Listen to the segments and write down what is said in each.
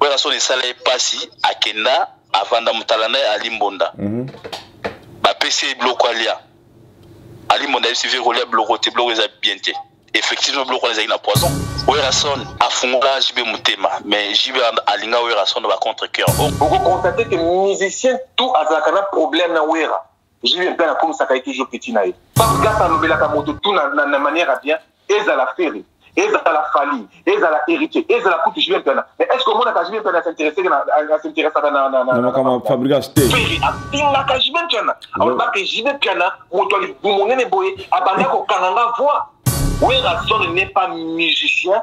Werrason esala ye pasi akenda avanda motala na ye ali mbonda mm -hmm. bapesi ye biloko alia ali mbonda ayebisi vie kolia biloko te biloko eza bien te effectivement biloko wana ezalaki na poison werrason afungola jb motema mais jb alinga werrason na bacontre cœur okokonstate ke musicien tout azalaka na problème na werra Jules Mpela akomisaka ye toujours petit na ye. Pape Gas alobelaka moto tout na, na, na manière ya bien ezala Ferre ezala Fally ezala Héritier ezala kutu Jules Mpela mais est-ce que omonaka Jules Mpela s'intéressaka na s'intéressaka na na na makambo ya Fabregas te Ferre afingaka Jules Mpela alobaka que Jules Mpela moto alibu monene boye abanda kokanga nga voix Werrason n'est pas musicien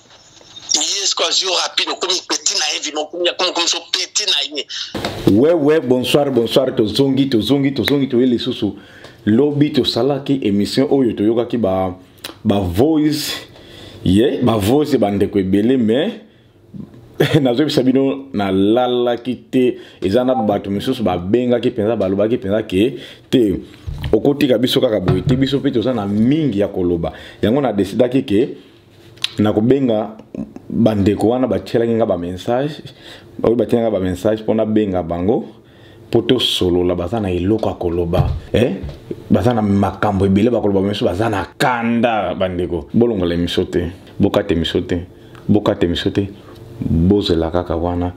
yesu azwi yo rapide okomi peti na ye vimokomiso peti na ye wewe bonsoir bonsoir tozongi tozongi tozongi toye lisusu lobi tosalaki émission oyo toyokaki ba ba voice ye ba voice bandeko ebele mais nazoyebisa bino nalalaki te eza na bato mosusu babengaki mpenza balobaki mpenza ke te okotika biso kaka boye te biso mpe toza na mingi ya koloba yango na desidaki ke na kobenga bandeko wana batyelaki nga bamessage baoyo batyelaki nga bamessage mpo nabenga bango mpo tosolola baza na eloko ya koloba eh? baza na makambo ebele bakoloba biso baza na kanda bandeko bolongola emisio te bokata emisio te bokata emisio te bozela kaka wana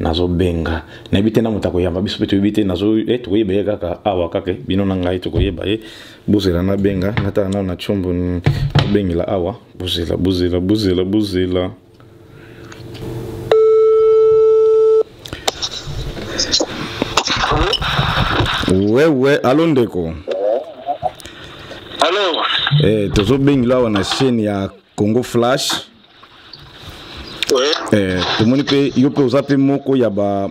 nazobenga nayebi te na moto akoyamba biso mpe toyebi te eh, tokoyeba ye kaka awa kaka bino na ngai tokoyeba ye bozela nabenga natala nao na tshombo nabengela awa bozela bozela bozela bozela wewe alo ndeko alo eh, tozobengela awa na chaîne ya congo flash eh, tomoni mpe yo mpe oza mpe moko ya ba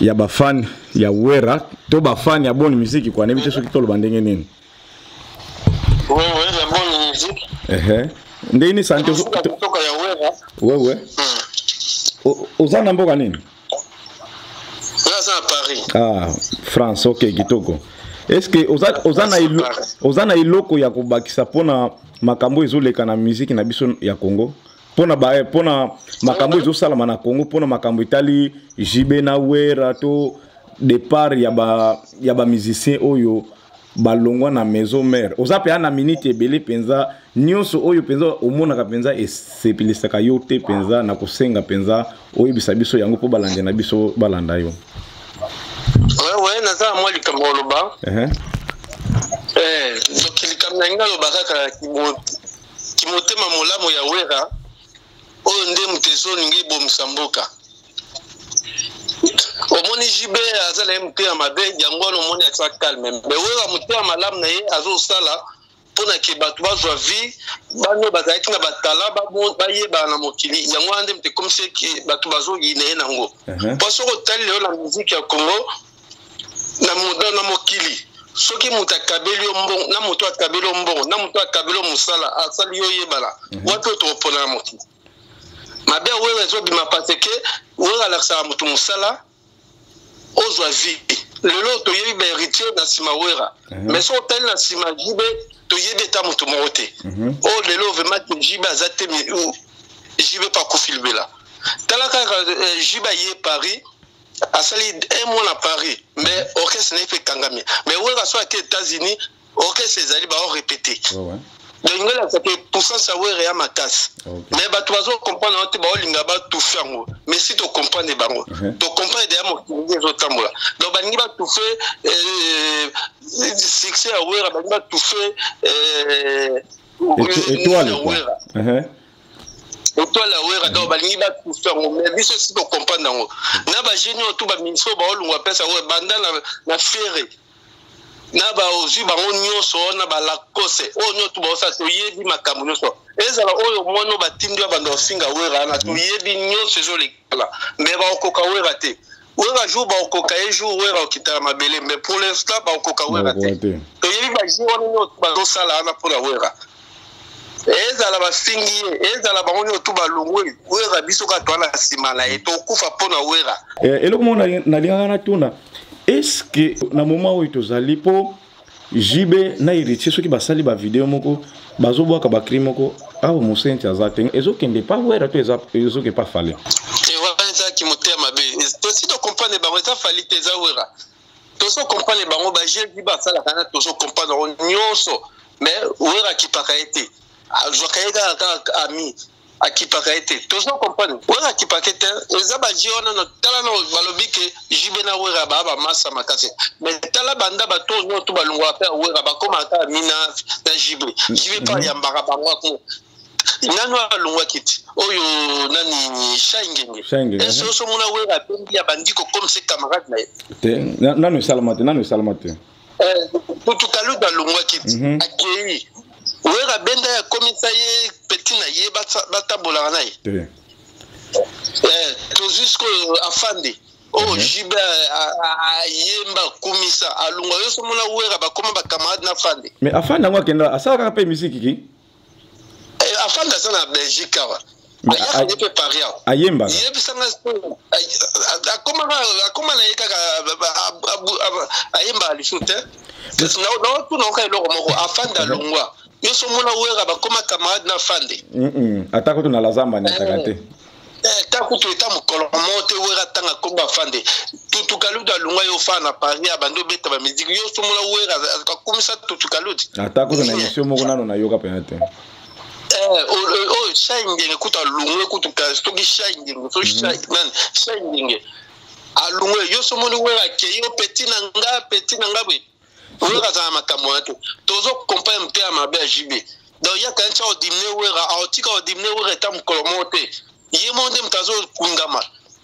ya ba fan ya Wera to ba fan ya bonne musique quoi nebi te soki toloba ndenge nini oui oui ya bonne musique ehe ndenge ni santé toka ya Wera oui oui hmm. oza na mboka nini oza na Paris ah France ok kitoko est-ce que oza oza na ilo, oza na iloko ya kobakisa pona makambo ezoleka na musique na biso ya Congo pona ba eh, pona makambo ezosalama na Congo pona makambo etali JB na Wera to départ ya ba ya ba musiciens oyo balongwa na maison mère oza mpenza na miniti ebele mpenza nyonso oyo mpenza omonaka mpenza esepelisaka yo te mpenza na kosenga mpenza oyebisa biso yango mpo balandi na biso balanda yo wewe naza mwa likambo oloba eh, donc likambo na ngai aloba kaka kimotema molamu ya wera oyo nde moto ezolinga ebomisa mboka omoni jb aza na ye motema mabe yango wana omoni aza calme me wera motema malamu na ye azosala mpo na ke bato bazwa vie bano bazalaki na batala bayebana na mokili yango wana nde moto ekomisi bato bazoyina ye nango mpo soki otali lelo na miziki ya congo na moda na mokili soki moto akabeli yo mbongo na moto akabeli yo mbongo na moto akabeli yo mosala asali yo oyebana mhm. wapi oyo tokopona na mokili mabe ya wera ezobima parce ke wera alakisaka moto mosala ozwa vie lelo toyebi baheritier na nsima wera mhm. mais soki otali na nsima jibe toyebi ata moto moko te oyo mhm. oh, lelo vraiment jibe aza te jibe pakufilibela tala kaka eh, jibe aye paris asali un mois na paris mais mhm. orchestre naye mpe ekangami mais wera so ake états-unis orchestre ezali bao répété oh, ouais. donc ngai lakisa ke puissance ya wera ya makasi mais bato bazo comprendre yango te baolinga batufe yango mais si tocomprendre bango mhm. tocomprendre deya mokili ezotambola donc balingi batufe euh, succès ya wera balingi batufe euh, étoile quoi. étoile ya wera donc balingi bakufa yango mais biso esi tocomprendre yango na bageni oyo tu baministre oyo baolungwa pesa yango ebanda na fere na baozwi bango nyonso wana balakose oyo nyonso tu baosala toyebi makambo nyonso ezala oyo mwana oyo batindi oyo banda ofinga wera wana toyebi nyonso ezolikala mais baokoka wera te wera jour bakokoka ye jour wera okitala mabele mais pour l'instant bakokoka wera te toyebi bajour wana nyonso bazosala wana mpo na wera ezala bafingi ye ezala bango nyonso tu balongwe wera biso kaka toa na nsima na ye tokufa mpo na wera eh, eloko moko nalingaka natuna estce na moment oyo tozali mpo JB na héritier soki basali ba video moko bazobwaka ba cri moko awa mosenti aza te ezokende pa wera to ezoke pa fale eza kimotema mabe tosi tocomprendre bango eza fali te eza wera tozo comprendre bango ba jeudi basalaka na tozo comprendre bango nyonso mais wera akipaka ye te azwaka ye kaka kaka ami akipaka ye te tozo comprendre wera akipaka ye te eza baje wana na tala na balobi ke jibe na wera baa bamasa makasi mais tala banda bato oyo nyonso balongwaka mpe ya wera bakomaka kaka mina na jibe jibe mpe ayambaka bango ako nanu alongwaki ti oyo nani shai ngenge ese osomona wera abendi abandi kokomisa camarade na ye te nanu esalama te nanu esalama te kutu kaluba alongwaki ti mhm. akei wera benda ya komisa ye peti na ye batabolaka na ye eh, tozwi sikoyo afandi oyo oh, mhm. jibe ayemba akumisa alongwa yo somona wera bakoma bacamarade na afandi mais afandi yango akenda asalaka mpe miziki ki eh, afandi aza na belgique awa ayaka ye mpe paris awa ayembaka yebisanga akoma na ye kaka ayembaka lisusu te naotunaka eloko moko afanda longwa yo so omona wera bakoma camarade na fande ata kutu na lazamba na ataka te eh. Eh, ta kutu eta mokolo moko te wera atanga kongo afande tutu kaludi alunga yo faa na paris abandi obeta bamiziki yo somola wera akumisa tutu kaludi ata kutu na emission moko nano nayoka mpena te eh, oyo shai oh, oh, ndenge kutu alungue kutu soki shai ndenge so mhm. nani shai ndenge alungue yo somoni wera akei yo peti na nga peti na nga boye oyaka kaka makambo wana te tozo comprendre mote ya mabe ya jb donc yaka nti aodimine wera aotika aodimine wera eta mokolo moko te ye moko nde moto azokundama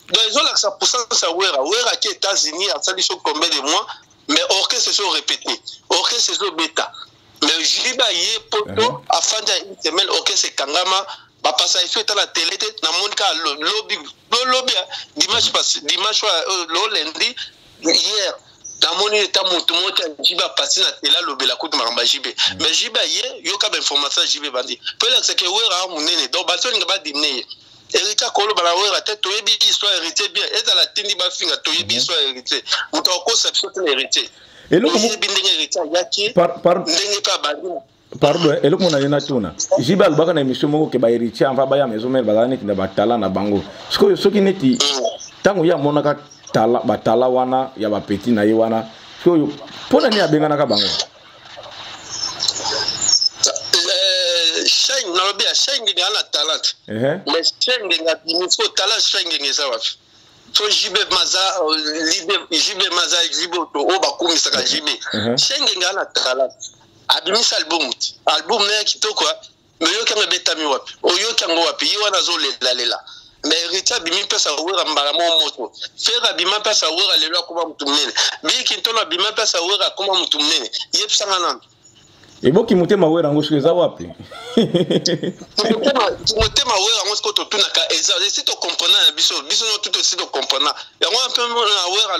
donc ezolakisa puissance ya wera wera ake états-unis asali so combien de mois mais orchestre ezo répété orchestre ezobeta mais jb aye poto mhm. afandi ya une semaine orchestre ekangama bapasa esu eta na tele te namoni kaka lobi lobi dimanche dimanche oyo euh, lolendi hier namoni eta motu moko te jibe apasi na tela alobela kutu makambo ya jibe mm. mais jibe aye yoka bainformation ya jibe ebandi mpo elakisaka ewera a monene donc bato olinga badimine ye héritier akoloba na wera te toyebi histoire héritier bien ezala tindi bafinga toyebi mm. histoire héritier moto akokosa biso te na héritier elokoyebi ndenge héritier ayaki ndenge mpe abandi pardon eh, eloko na ye natuna jibe alobaka na émission moko ke baheritier anfa baya maison mare bazala neti na batala na bango sikoyo soki neti ntango ye amonaka batala wana ya bapeti na ye wana sikoyo mpo na nini abenganaka bango shine nalobi ya shine ngenge ana talente mais shine ngenge abimi fo talent shine ngenge eza wapi so jibe maza euh, jibe maza jibe oyo bakumisaka jibe shine ngenge ana talente abimisa album ti album naye kitoko ah. me oyoki yango ebetami wapi oyoki yango wapi ye wana azolelalela me héritier abimi mpe asawera mbala moko moto fere abima mpe asawera lelo akoma motu monene biki ntolo abima mpe asawera akoma motu monene yebisanga nano eboki motema wera yango soki eza wapi motema wera yango sikoyo totunaka eza esi tokomprena na biso biso no tuto esi tokomprena yango mpe na wera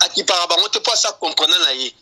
akipaka bango te mpo asa komprena na ye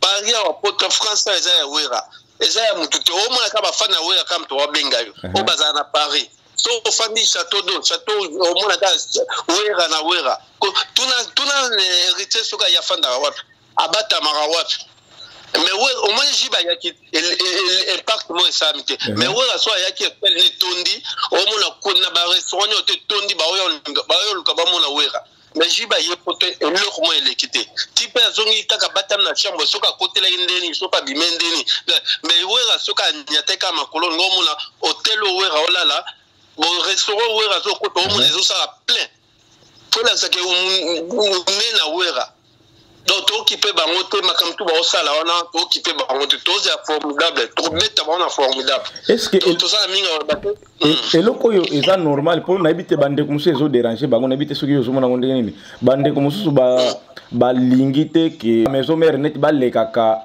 Paris awa poto France eza ya Wera. Eza ya mutu te. Omona ka ba fan ya Wera ka mutu wa benga yo. Uh-huh. O bazala na Paris. So ofandi château d'eau, château omona ka Wera na Wera. Tuna tuna eh, héritier soka ya fanda wapi. Abatamaka wapi. mais we omoni ji bayaki impact moko esalami te mhm. mais oyo aso ayaki epele netondi omona na barestaurant niote etondi baoyo oluka bamona wera mais jibe aye poto eloko moko eleki te tipe azongi kaka batami na chambre soki akotelaki ndeni soki abime ndeni mais wera soki anyataki kaka makolo ngo omona hotel oyo wera olala bon restaurant wera azokota omona ezosala plein mpo elakisaka mune na wera donc tookipe bango te makambo tu baosala wana tookipe bango te tozala formidable tobeta bango na formidable tozala mingi aloba te e- hmm. eloko oyo eza normal mpo nayebi te bandeko mosusu ezoderange bango nayebi te soki ozomona yango ndenge nini bandeko mosusu balingi te ke maison mare neti balekaka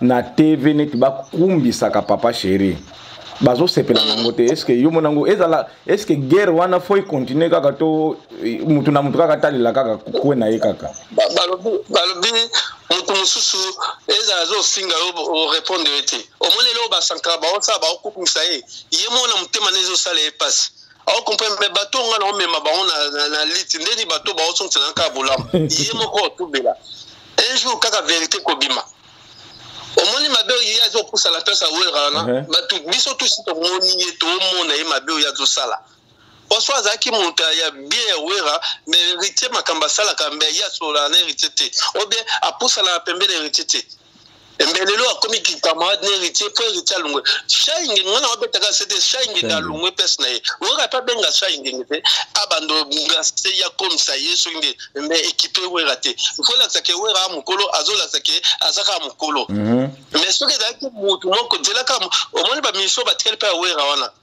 na tv neti bakumbisaka papa chéri bazosepela nango te estce yo mona yango ezala estce guerre wana fo econtinue kaka to eh, motu na motu kaka talela kaka kue na ye kaka balobi motu mosusu ezala azofinga yo orépondre ye te omoni eloko basankaka baosala baokukumisa ye ye mona motema na ezosala ye mpasi au comprendre mais bato nga nao mema bango na liti ndeni bato baosongisa na kaka bolamu ye moko otubela un jour kaka verité kobima omoni mabe oyo ye azopusa la place awera wana uh-huh. bato biso tusi tomoni ye toomona ye mabe oyo azosala poso azalaki moto ya bien ya wera me héritier makambo asalaka mbe ye asololaka na héritier te obien apusanaka pembeni héritier te mbelelo akomi kikamarade na héritier mpo héritier alongwe shai ngenge wana abetaka se te shai ngenge alongwe place na ye oyoka mpe abenga shai ngenge te abando ngasite ya komisa ye soki nde me ekipe wera te mpo elakisa ke wera a mokolo azolakisa ke aza kaka mokolo mais soki ezalaki motu moko nzelaka omoni bamiso batikali mpe ya wera wana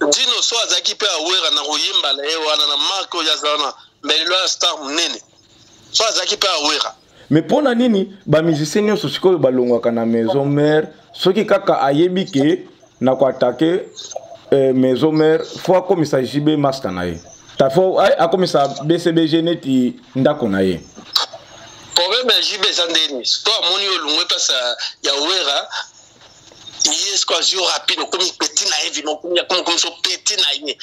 dino so azalaki mpe awera na koyemba na ye wana na marke oyo aza wana mais lelo ya star monene so azalaki mpe awera mais mpo na nini bamusicien nyonso sikoyo balongwaka na maison mare soki kaka ayebi ke na koatake eh, maison mare fo akomisa jb masta na ye ta fo eh, akomisa bcbg neti ndako na ye problème ya jb eza ndeni sikoyo amoni yo olongwe mpasa ya wera ye sikoyo azwi yo rapide okomi peti na ye vima okomi okomiso peti na ye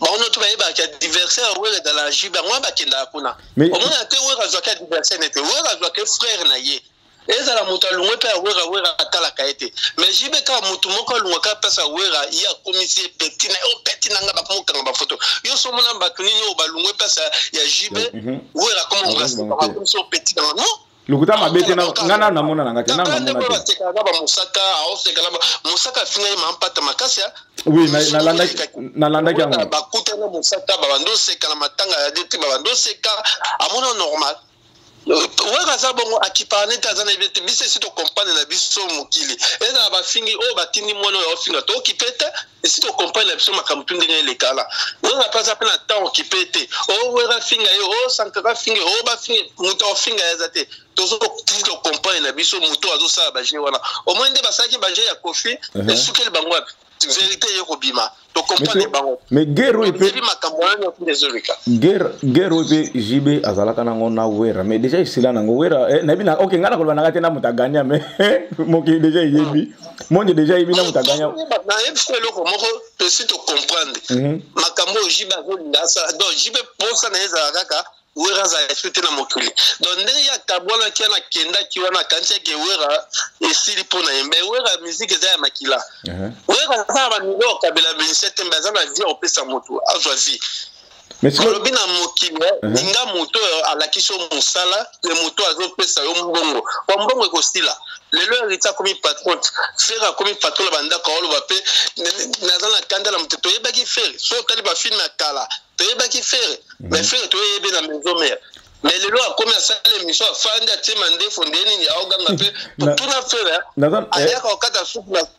bango nyonso bayebaka adversaire ya wera ezala jube yango wana bakendaka kuna omonaka te wera azwaki adversaire na ye te wera azwaki frère na ye ezala moto alongwe mpe ya wera wera atalaka ye te mais jube kaka motu moko alongwaka place ya wera ye akomisi ye peti na ye o oh, peti na ngai bakoma kokanga bafoto yo so omona bato nini oyo balongwe place ya jube mhm. wera akoma okomisi yo peti na ngai non lokuta mabe te nga nanu namona na nga te nanu namona te bamusaka aoseka na musaka afinga ye mampata makasi oui nalandaki yango bakuta na musaka babandi oseka na matanga ya deti babandi oseka amona normal waka aza bongo akipaka neti aza na yebi te biso esi tokompane na biso mokili ezala bafingi oyo batindi mwana oyo aofinga tokipe te esi tocomprendre na biso makambo tu ndenge elekala wera mpe aza mpe na temps okipe te o oh, wera afinga ye o oh, sankara afinga ye o oh, bafinga moto afinga ye aza te tozokisi tocomprendre na biso moto azosala baje wana omoi nde basalaki baje ya kofi mhm. esukeli bango wapi verité ye kobima tocomprendre bango mais guerre oyo mpe makambo wana nyonso nde ezoleka guerre oyo mpe jb azalaka nango na wera mais déjà esila nango wera eh, nayebi na ok ngai nakoloba nanga te na moto agania mais mokili déjà eyebi monde deja yebi na moto aganya nayebisa eloko moko tosi tocomprendre mhm. makambo oyo jibe azolinga asala donc jibe mposa na ye ezala kaka wera azala esprit te na mokili donc ndenge ye akabwanaki wana akendaki wana akanisi yake wera esili mpo na ye mbe wera miziki eza ya makila mhm. wera aza na bamilio okabela ministre te mbe aza na vie opesa motu azwa vie olobi na mokili eh? uh-huh. linga moto oyo alakisi yo mosala le moto azopesa yo mbongo po mbongo ekosila lelo heriti akomi patron fere akomi patron na bandako aoloba mpe naza na kanda na moto toyebaki fere so otali bafilme ya kala toyebaki fere mhm. mais fere toyeyebi na maison mare mais lelo akomi asala émission afandi atie mandefu nde nini aoganga mpe totuna fere ayaka kokata suku na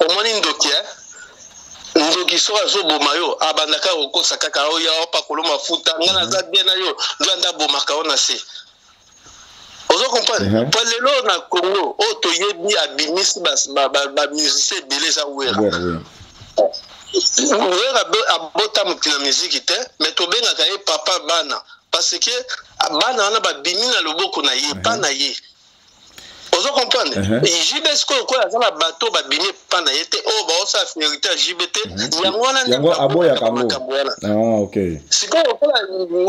omoni ndoki eh? ndoki soki azoboma yo abanda kaka kokosa kaka oya opakolo mafuta ngai naza bien na yo nzanda abomaka yo na se ozo comprendre uh -huh. po lelo na congo oyo toyebi abimisi bamusicien ba, ba, ba ebele eza wera yeah, yeah. wera abota moki na miziki te me tobengaka ye papa bana parce que bana wana babimi na loboko na ye pa na ye ozo comprendre uh -huh. jb sikoyo okoyo aza na bato oyo babimi epa na ye te oyo baosala finalité ya jb te mhm. yango wana yango aboyaka yango wana ah, sikoyo lokola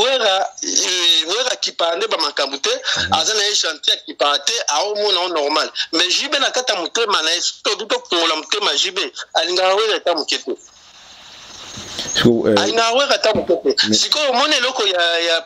wera eh, wera kipaa nde bamakambo te mhm. aza na ye gentil ya kipaa te aomona o normal mais jb na kati ya motema na ye soki oki tokongola motema jb alingaka wera eta moke te eh, alingaka wera eta moke te sikoyo omoni eloko ya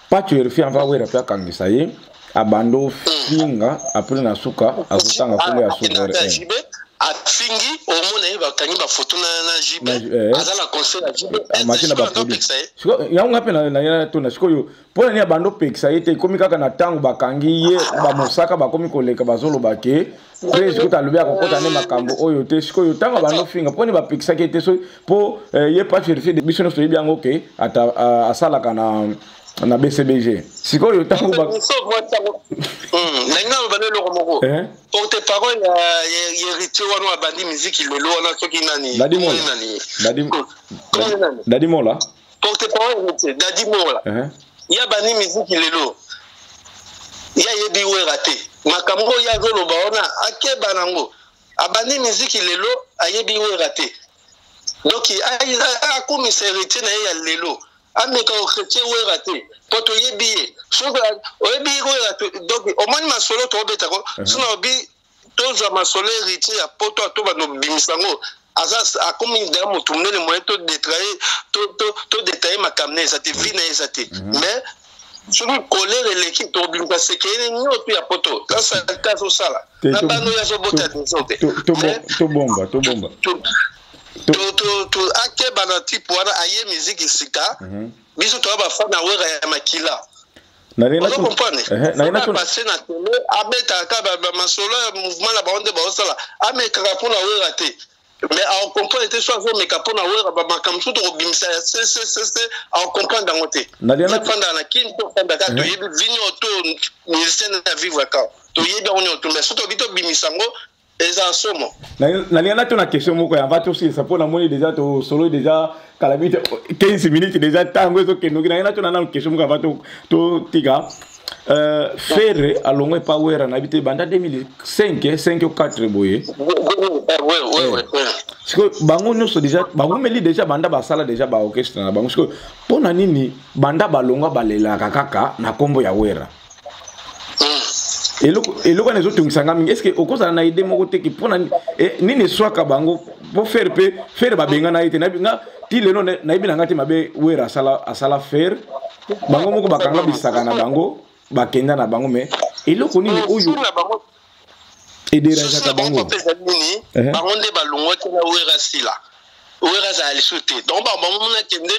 pas tu refais avant wera pe akangisa ye abanda ofinga hmm. apres na suka azotanga kombo ya souverain afingi omona ye bakangi bafoto na jb eh. aza na conseil ya jbamati eh, na baproduit yango ngai mpe nayela tona sikoyo mpo na nini abanda opekisa ye te ekomi kaka na ntango bakangi ye bamosaka bakomi koleka bazoloba ke Blaise kuta alobi akokota nde makambo oyo te sikoyo ntango abandi ofinga mpo nde bapekisaki ye te so mpo eh, ye pa verifie de biso nyonso toyebi yango ke ata ah, asalaka na na bcbg sikoyo ntango nalingi naloba na eloko moko eh? porte parole ya héritier wana abandi miziki lelo wana soki nani dadimola porte parole nete dadi mora uh -huh. ya bani miziki lelo ya yebi wera te makambo oyo azoloba wana akeba nango abandi miziki lelo ayebi wera te donc akumisa heritier na ye ya lelo ameka okretie wera te mpo toyebi ye soki oyebi wera te donc omoni masolo toobetako uh-huh. sina obi tozwa masolo héritier ya poto atobanda obimisa yango aza akomi deya motu monene moye todetraye todetaye makambo na eza te vi na ye eza te mhm. mais soki kolere eleki tobimisa sekele nyoto ya poto asalite azosala na bano ye azobota deso te tobomba tobomba akeba na tipe wana aye miziki sika mhm. biso toya bafana wera ya makila ozo comprendre soki apase na tele abetaka kaka masolo ya mouvement na bango nde baosala amekaka mpo na wera te mais aocomprendre te so azomeka mpo na wera bamakambo mosusu tokobimisa ya ccc aocomprendre yango te tofandaka na kini tofandaka eh. toyebi vi nyonso to musicien na vivre ka toyebi yango nyonso mais so tobi tobimisa yango eza nsomo nalinga nato na question moko ya va tosilisa mpo namoni deja tosolo deja kala 15 minutes deja ntango ezokende oki naye nato na nano question moko ya va totika euh, ferre alongo epa wera nayebi te banda 2005 5 o 4 boye sikoyo bango nyonso deja bawumeli deja banda basala deja baorchestre na bango sikoyo mpo na nini banda balongwa balelaka kaka na nkombo ya wera eloko eloko wana ezotungisa nga mingi estce okozala na idée moko te ki mpona eh, nini eswaka bango mpo fere mpe fere babengana ye te nayebi nga ti lelo nayebi na nga te mabe were asala asala fere bango moko bakanga bisaka na bango bakenda na bango mais eloko nini oyo ederangeaka bango mpeza nini uh-huh. bango nde balongwaki na wera sila wera azala lisusu te donc bango bango monake nde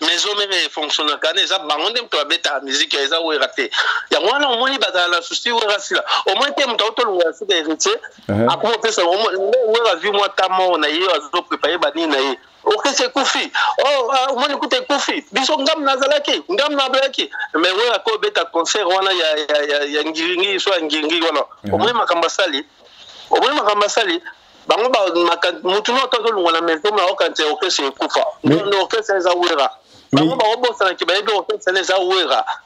maison meme efonctionnaka ne eza bango nde moto babetaka miziki eza wera te yango wana omoni bazala na susi wera sila omoni te moto autolonga ya sika héritier uh-huh. akoma opesa wera vi mwa ta moko na ye azoprepare banini na ye orchestre ekufi oh, ah, omoni kuta ekufi biso ngam nazalaki ngam nablaki mais oyo ako obeta concert wana ya, ya, ya, ya ngiringi so ya ngiringi wana mhm. omoni makambo asali omoni makambo asali bango motu no to azolungwa na meltom na okanisa ya orchestre ekufa nde orchestre eza wera bango bakobosanaki bayebi orchestre eza wera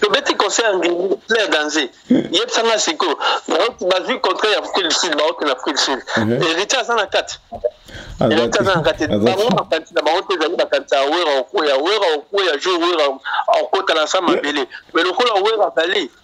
tobeti conseil ya ndimi claire danze yebisa nga sikoyo bazwi contrat ya afrique du sud baoki na afrique du sud mhm. héritier aza na kati héritier aza na kati bango bakanisi na bango te ezali bakanisi ya wera okoya wera okoya jour wera akota na sa mabele mais lokola wera azali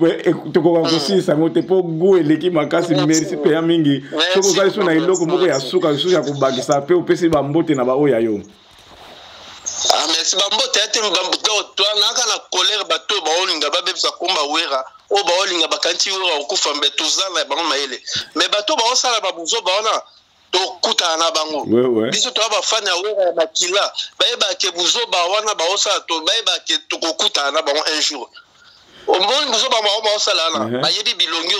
Eh, tokoka kosilisa yango te mpo go eleki makasi merci mpenza mingi soki oza lisusu na eloko moko ya suka lisusu ya kobakisa mpe opesi bambote na baoyo ya yo ah, merci bambote ya te twanaka na colere bato oyo baolinga babebisa komba wera oyo baolinga bakanisi wera okufa mbe toza na bango mayele me bato baosala babuzoba wana tokutana na bango biso toya bafani ya wera ya makila bayebaka ke buzoba wana baosala to bayebaka ke tokokutana na bango un jour omoni buzoba bango baosala wana mhm. bayebi bilongi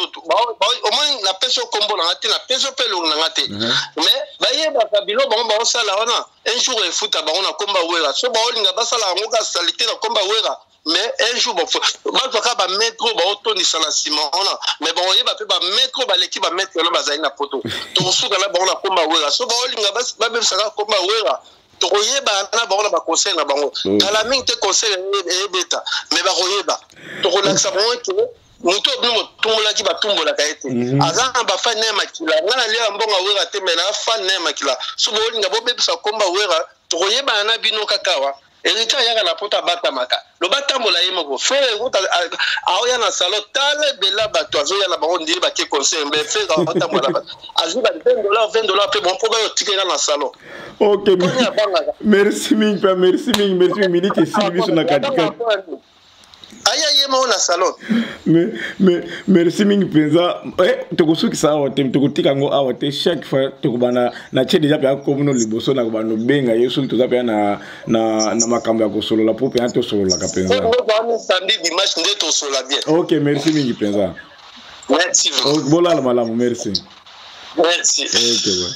omoni napesi yo nkombo na nga te napesi yo mpe elongi na nga te mhm. mais bayebaka bilo bango baosala wana un jour efuta bango na komba wera so baolinga basala yango ka salite na komba wera mais un jour bazwa kaka bamaitre oyo baotondisa na nsima wana mais bakoyeba mpe bamaitre oyo baleki bamaitre wana bazali na poto tokosuka na bango na komba wera so baolinga babebisaka komba wera tokoyeba na bango na baconseil na bango mm. kala mingi te conseil eyebeta mais bakoyeba tokolakisa bango ete moto oyo bino botumbolaki batumbolaka ye te mhm. aza na bafani na ye makila ngai naliaka mbongo wera te mai na fani na ye makila so bolinga bobebisa komba wera tokoyebana na bino kaka awa Heritier ayaka na poto abatamaka loba tambola ye moko frere ekuta aoya na salo tala ebela bato azoya na bango ndie bake conseil mbe frere aotambola na bato azwi ba 20 dollar 20 dollar mpe bon mpo bayo otikela na salo ok merci mingi mpe merci mingi merci mingi miniti esili biso na katikati aya ye moko na salon mais mais merci mingi mpenza eh, tokosukisa awa te tokotika yango awa te chaque fois tokobanda na tie deja mpenza komino liboso na kobanda obenga ye soki toza mpenza na, na, na makambo ya kosolola mpo mpenza tosololaka mpenza ok merci mingi mpenza bolala malamu merci merci okay, ouais.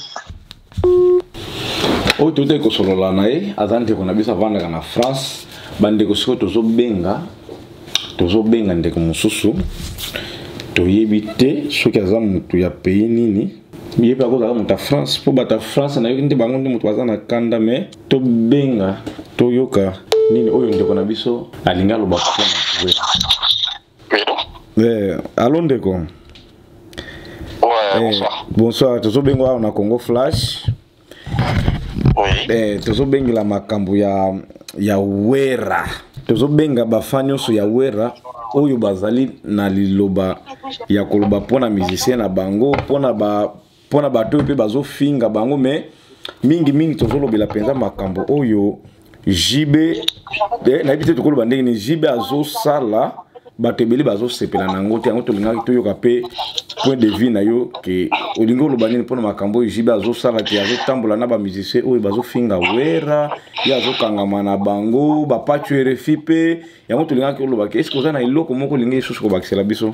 oyo totaki kosolola na ye aza ndeko na biso avandaka na france bandeko sikoyo tozobenga tozobenga ndeko mosusu toyebi te soki aza motu ya pays nini ye mpe akozala moto ya france mpo bato ya france nayoki nde bango nde moto baza na kanda me tobenga toyoka nini oyo ndeko na biso alingi aloba mpona Eh, alo ndeko eh, bonsoir tozobenga awa na congo flash eh, tozobengela makambo ya, ya wera tozobenga bafa nyonso ya wera oyo bazali na liloba ya koloba mpo na musicien na bango mpo na ba mpo na bato oyo mpe bazofinga bango me mingimingi tozolobela mpenza makambo oyo jb eh, nayebi te tokoloba ndenge nini jb azosala bato ebele bazosepela na yango te yango tolingaki toyoka mpe point de vue na yo ke olingi oloba nini mpo na makambo oyo jb azosala te azotambola na bamusicien oyo bazofinga wera ye azokangama na bango bapatch rfi mpe yango tolingaki oloba ke eske oza na eloko moko olingi lisusu kobakisela biso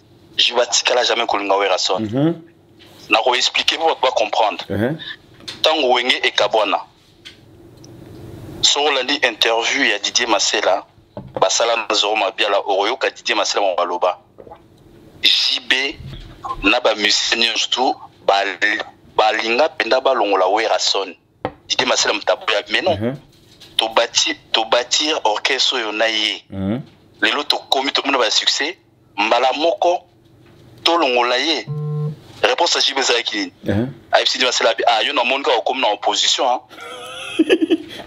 je batikala jamais kolinga werrason mm -hmm. nakoexplike mpo bato bacomprendre ntango uh -huh. wenge ekabwana soki olandi interview ya didier masela basala na zoro mabiala okoyoka didier masela mo baloba jb na bamusicien nyonso tu balinga mpenza balongola werrason idée masela mutabu ya mais non uh -huh. to bâtir to bâtir orchestre oyo na ye uh -huh. lelo tokomi tomona ba succès mbala moko tolongola ye réponse ya jibe ezalaki nini uh -huh. ayebisi nde masela abi ah yo namoni kaka okomi na opposition hein.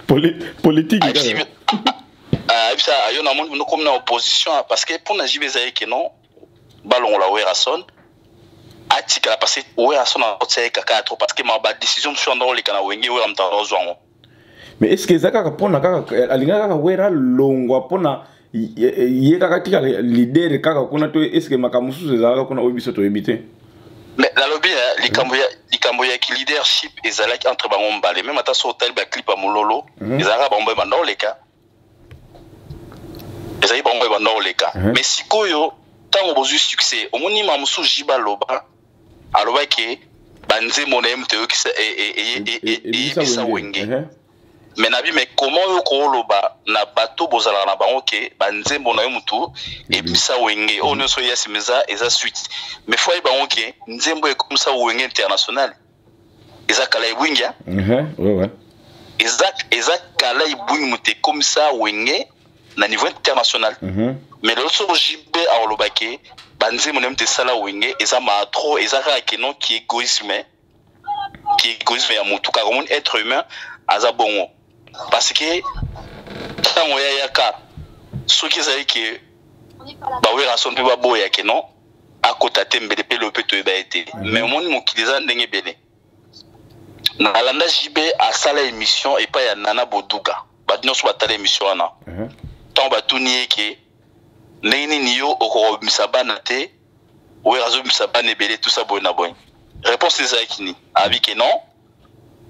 Poli politique ayebisa ah, ah, ah, yo namoni okomi na opposition parce que mpo na jibe ezalaki non balongola werrason atikala parce que werrason akotia ye kaka ya trop parce que ma badécision mosusu anda oleka na wenge wera moto azozwa yango mais est ce que eza kaka mpona kaka alingaka kaka wera longwa mpona ye kaka tika lidere kaka kuna to est ce que makambo mosusu ezalaka kuna oyo biso toyebi te mais nalobi eh, likambo ya likambo ya ki leadership ezalaki entre bango mbale meme ata so otali baclip ya mololo mhm. ezalaka bango mbaye banda oleka ezali bango oyo banda koleka uh -huh. mais sikoyo ntango bozwi succès omoni ma mosusu jiba aloba alobaki banzembo na ye moto eyokisa eyebisa wenge uh -huh. me na bima ekoma oyo kooloba na bato bozalaka na bango ke banzembo na yo motu ebisa wenge oyo nyonso ya nsima eza eza suite me fo ayebango ke nzembo ekomisa wenge international eza kala ebwingi ya eza eza kala ebwingi moto ekomisa wenge na niveau international mhm. mais lelo soko jb akoloba ke banzembo na ye moto esala wenge eza maatro eza kaka keno ki egoisme ki egoisme ya motu kaka omoni être humain aza bongo parce que ntango ya yaka soki ezali ke bawerrason mpe baboya ke non akota te mbele mpe loyo mpe toyeba ye te mhm. mais omoni mokili eza ndenge ebele nalanda jb asala émission epai ya nana boduga bato nyonso batala émission wana mhm. ntango batuni ye ke ndenge nini yo okoka obimisa bana te oyo azobimisa bana ebele tusa boye na boye réponse ezalaki nini abi ke non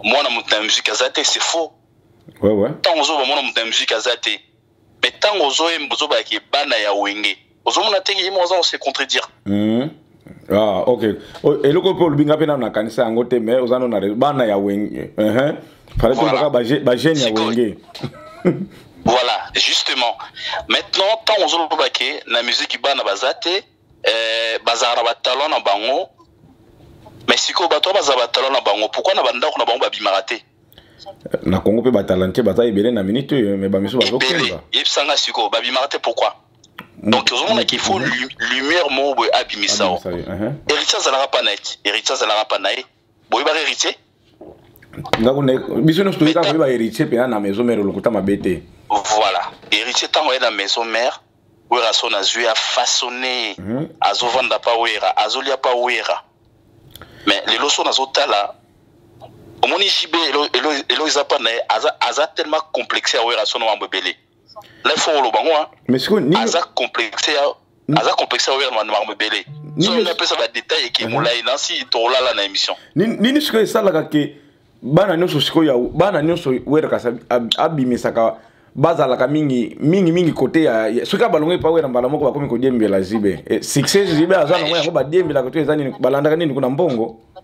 mwana moto na musique aza te c'est faux ouais, ouais. ntango ozoba mwana moto na musique aza te mais ntango ozoyemba ozobaki bana ya wenge ozomona te ye moko aza kose contredire mm. ah, ok eloko mpe olobi nga mpe nano nakanisa yango te mais oza nona bana ya wenge uh -huh. fale tolobaka bagene ya wenge voilà justement maintenant ntango ozolobake na musique bana baza te eh, bazalaka na batalon na bango me sikoyo bato oyo bazala batalon na bango pourkui na bandako na bango babimaka te na congo mpe batalante baza ebele na minute oyo me bamisu bazokemba yebisanga sikoyo babimaka te pourkui mm. donc ozomona qu'il faut mm. lumière moko boye abimisa o héritier azalaka mpa na ye héritier azalaka mpa na ye boyebaka héritier nga kuna biso nyonso toyekaka koyeba héritier mpena na maison mare lokuta mabe te voilà héritier ntango aye na maison mare wera so nazwi ya façonne mhm. azovanda pa wera azolia pa wera mais lelo so nazotala omoni jb elo eza mpa na ye aza tellement complexe ya wera so na mambo ebele na il faut oloba ngo mais siko nini aza complexe ya aza complexe oyo na makambo ebele so nini apesa ba détail eke uh-huh. molai na si tolala na émission nini siko esalaka ke bana nyonso sikoyo ya bana nyonso wera kasi abimisaka bazalaka mingi mingi mingi kote ya soki abalongo epa wera mbala moko bakomi kodiembela zibe eh, succès zibe aza nango yango badiembelaka to eza nini balandaka nini kuna mbongo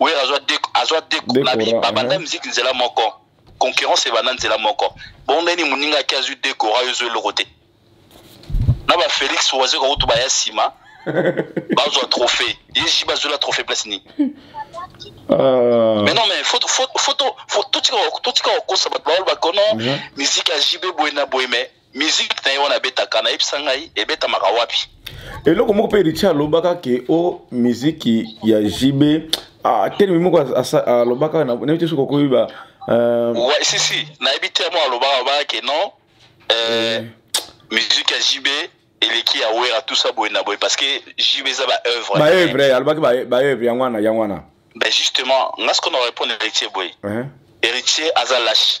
Werra azwa de azwa de na bi babanda musique nzela moko concurrence ebanda nzela moko bon nani muninga ki azwi de kora yo zo eloko te na ba Felix waze ko kutu baya sima bazwa trophée ye ji bazwa la trophée place ni Euh... mais non mais faut faut faut tout tika tout tika kosa bato baoyo bakono musique ya JB boye na boye mais musique na ye wana abetaka nayebisa ngai ebetamaka wapi eloko moko mpe richi alobaka ke o oh, miziki ya jb ah, terme moko alobaka nayebi te soki okoyeba euh, si si nayebi te yango alobaka alobaka ke non euh, eh. miziki ya jb eleki ya wera tusa boye na boye parce que jb eza baœuvre baœuvre alobaki baœuvre yango wana yango wana ben justement nga sikoyo na repondre héritier boye héritier aza lâche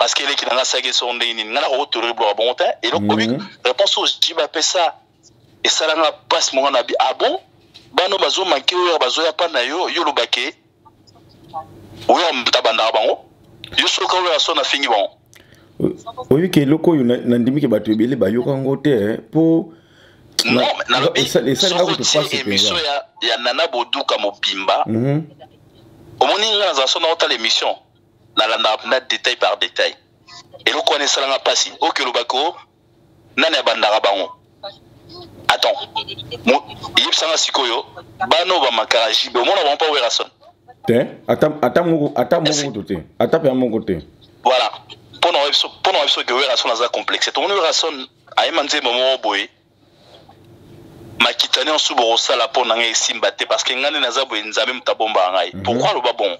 parce que eleki na nga saki esoko ndenge nini nga na kokotoro ebloka bongo te eloko kobi mhm. réponse oyo jibe apesa esala nga mpasi moko na bi ah bon bana bazomanke oyo bazoya mpa na yo yo olobake oyo tabandaka bango yo soka oyo aso nafingi bango oyebi ke eloko oyo nandimi ke bato ebele bayoka yango te eh, mpo esalaka kutu mpasi mpenza ya nana boduka mobimba mhm. omoni ngai naza so naotala émission nalandaka mpenza detail par detail eloko wana esalanga mpasi oke olobaki o nani abandaka bango attends eyebisanga sikoyo bana oyo bamakaka jibe omona bango mpa werrason te ata moko ata moko moto te ata mpe ya moko te voilà mpo na biso ke werrason aza complexe tomoni werrason ayema nzembo moko boye makita nyonso bokosala mpo na ngai esimba te parce que ngai nde naza boye nzambe moto abombaka ngai mhm. pourkui aloba bongo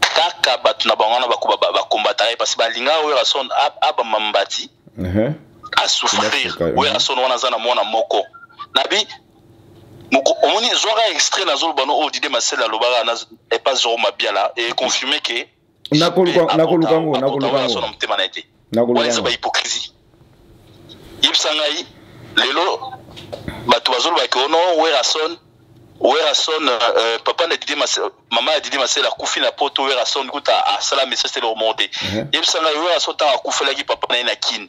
kaka bato na bango wana bakombataka ye parce balingaka werrason abamba mbati mhm. asouffrir werrason wana aza na mwana moko nabi omoni zwaka extrait nazolobana oyo dide masele alobaka epa zoro mabiala econfirme ke nakoluka nakoluka yango nakoluka yango na motema na ye te wana eza bahypocrisie yebisa ngai lelo bato bazoloba ke ono oh werason werason euh, euh, papa na didie mama ya didie masela akufi na poto werason kuta asala message te loko moko te yebisa ngai werason ntango akufelaki papa na ye na kine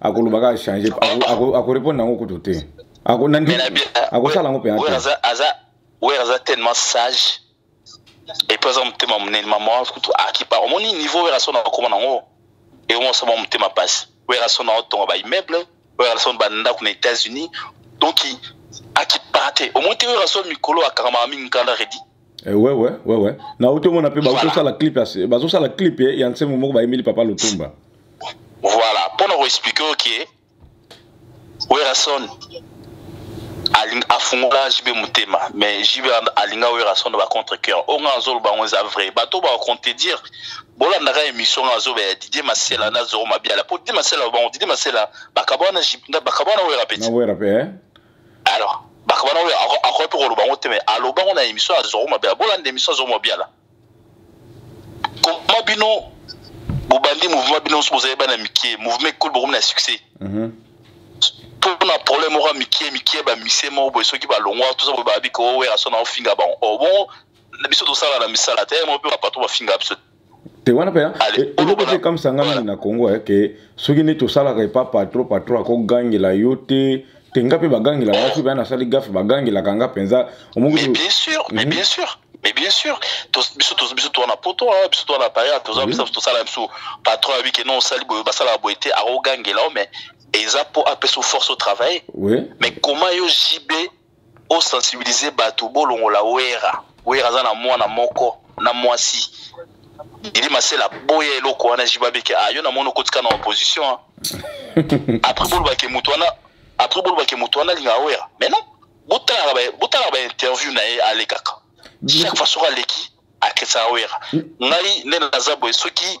akoloba kaka change akorepondre yango kutu te akosala yango mpenza were aza tellement sage epuis aza motema monene mama kutu akipa omoni niveau were asona akoma nango eomosama motema mpasi were asona aotonga baimmeuble were asona bandako na états-unis donc akipaka te omoni te were asona mikolo akangamaka mingi nkanda redi Eh, ouais, ouais, ouais, ouais. Na auto mona pe bazo sala clip ya bazo sala clip eh, ya nsengo moko ba Emile Papa Lutumba. Voilà, pour nous expliquer OK. Werrason aling afungola JB Mutema, mais JB alinga Werrason ba contre cœur. On a zolo bango za vrai. Bato ba contredire. Bola ndaka émission na zo ba Didier Masela na zoro mabia la. Pour Didier Masela bango Didier Masela bakabona JB bakabona Werra petit. Na Werra pe. Eh? alors bato wana oyo akoki mpe koloba yango te me aloba yango na émission ya zoro mabiala bolanda émission ya zoro mabiala koma bino bobandi mouvement bino nyonso bozali bana mike mouvement ekoli bokomi na succès mhm. mpona problème moko ya mike mike bamise moko boye soki balongwa toza boye babi ko werasona ofinga bango o oh, bongo biso tosala na misala te yango mpe bapato bafinga biso te wana mpe eloko te ekamwisa ngai mingi na congo eh, ke soki nde tosalaka epa patro patro akogangela yo te te nga mpe bagangelaka nga soki baya nasali gafe bagangelaka nga mpenza omoki bien sûr mais mhm. bien sûr mais bien sûr biso biso toza na poto ah, biso toza na paris ah, toza biso tosala biso patron ayebi ke non osali boye basalaka boye te akogangela yo mais eza mpo apesa force au travail mais comment yo jb o sensibiliser bato bolongola wera wera aza na mwana moko na mwasi didi masela boya eloko wana jibabeke a ah, yo na moni okotika na opposition ah. après bolobake moto wana après bolobake moto wana alingaka wera mais non botalaka bainterview na ye alekaka chaque fois soki aleki akesaka wera ngai nde naza boye soki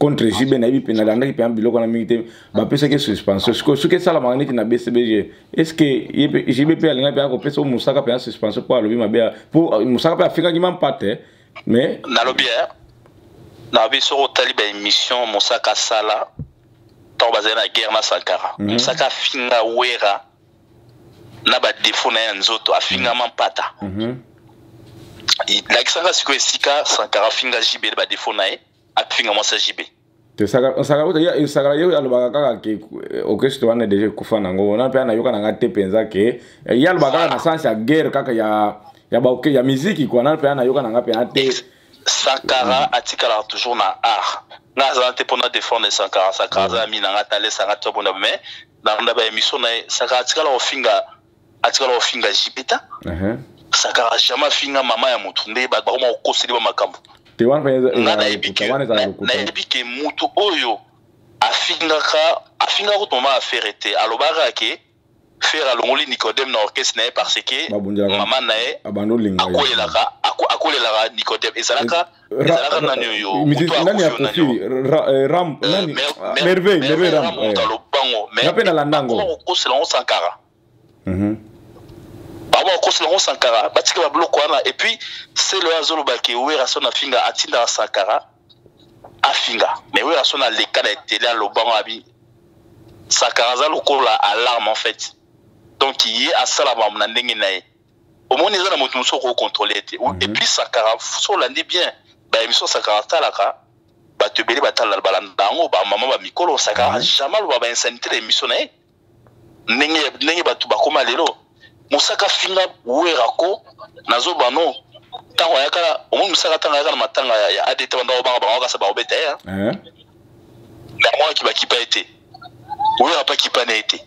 contre jb nayebi mpe nalandaki mpenza biloko wana mingi te bapesaki suspension sikoyo soki esalamaka neti na bcbg est ce que jb mpe alingaki mpenza kopesa mosaka mpenza suspension mpo alobi mabe mpo euh, mosaka mpe afingaki ma mpa te mais nalobi eh, nalobi soki otali baémission mosaka asala ntango bazali na guerre na sankara mhm. mosaka afinga wera na badefaut na ye ya nzoto afinga ma mpata mhm. lakisaka sikoyo esika sankara afinga jb na badefaut na ye afinga mwasi ya jibe esakala ye alobaka kaka ke eh, okristo wana deja ekufa nango wana mpe anayoka nanga te mpenza ke eh, ye alobaka kaka na sens ya guerre kaka ya ya baoke ya miziki kua nana mpe anayoka nanga mpenza te sakara atikalaka toujours na art nga azala te mpona defendre sakara sakara aza ami nanga talesanga tobona mais na ba émission na ye sakara atikala kofinga atikala ofinga jipeta sakara jamais afinga mama ya motu nde bakoma kokoseli ba makambo nga nayebi ke motu oyo afingaka afingaka kutu mama ya fere te alobaka ke fere alongoli nicodeme na orchestre na ye parce que mama na ye akolelaka akolelaka nicodeme ezalaka ezalaka nani oyo nani akofi eh, ram eh, nani ah, merveille merveille ram eh. bango mais nape na landa ngo kokosela ngo sankara mhm. bango bakosela ngo sankara batika babiloko wana et puis selo oyo azoloba ke wera so na finga atindaka sankara afinga mais wera so na leka na etele aloba ngo abi sankara aza lokola alarme en fait donc ye asala mamu na ndenge na ye omoni eza na moto mosusu oko controle te mhm. et puis sakara so olandi bien ba émission sakara atalaka bato ebele batalala balanda yango bamama bamikolo sakara mhm. jamais aloba ba insanité na émission na ye ndenge ndenge bato bakoma lelo mosaka afinga werako nazoba no ntango ayaka omoni mosaka ntango ayaka na matanga ya adt bandako banga bango kasa bakobeta ye eh? eh? na mwana kibakipa ye te oyo apa kipa na ye te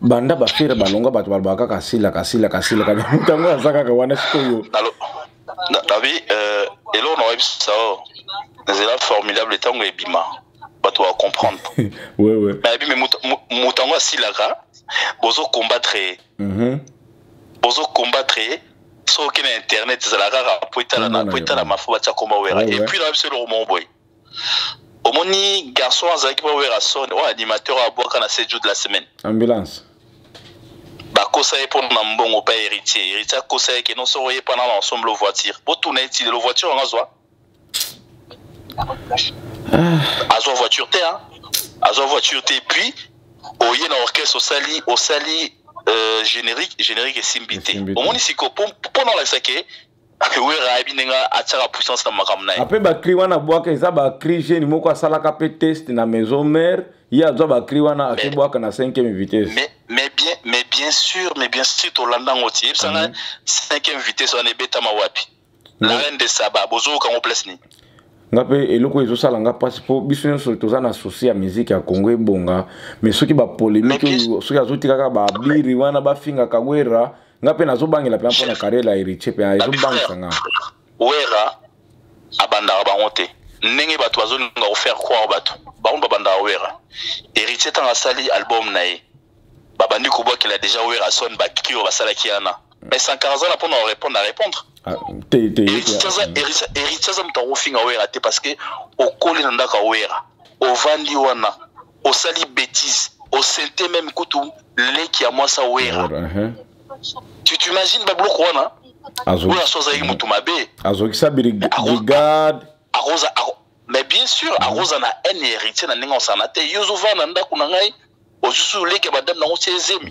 banda bafere balonga bato balobaka kaka sila kasila kasila kani ntango aza kaka wana sikoyo dabi euh, eloko na oyebisa o nzela formidable ntango ebima bato bacomprendre nayebi me moto yango asilaka bozo combattre ye mhm. bozo combattre ye soki na internet ezala kaka po etalana po etalama fo batya koma wera epuis na biso eloko moko boye omoni garçon azalaki mpo werrason oyo animateur oyo abwaka na 7 jour de la semaine ambulance bakosa ye mpo na mbongo mpe héritier héritier akosa ye keno soko ye mpana na ensemble voiture botuna ye ti lelo voiture yango azwa ah. azwa voiture te azwa voiture te puis oye na orchestre osali osali euh, générique générique esimbi te omoni siko mpo na olakisa ke wera ayebi ndenge atiaka puissance na makambo na ye ape bacri wana abwaka eza bacri jeune moko asalaka mpe test na maison mare ye azwa bacri wana akebwaka na 5e vitesse mais, mais bien, mais bien sûr mais bien sûr tolanda yango ti yebisanga 5e mhm. vitesse wana ebetama wapi la mhm. reine de saba bozoyoka yango place nini nga mpe eloko ezosala nga mpasi mpo biso nyonso toza na souci ya miziki ya congo ebonga mais soki bapolemike soki azotikaka babiri wana bafingaka wera nga mpe nazobangela mpe mpo na carrière ya héritier mpe ezobangisa nga wera abandaka bango te ndenge bato bazolinga kofaire croire bato bango babandaka wera héritier ntango asali album na ye babandi kobwakela déjà wera son bakiki oyo basalaki yana mais sankara aza na mpo na korépondre na répondre ah, héritier aza moto akofinga wera te parce que okoli na ndako ya wera ovandi wana osali betise oselte meme kutu leki ya mwasa wera uh-huh. tu t'imagine babiloko wana oyo aso azalaki motu mabe azokisa brigade akoza mais bien sûr uh-huh. akoza na haine héritier na ndenge osana te yo ozovanda na ndako na ngai osusu leki ya badame nango ti ezemi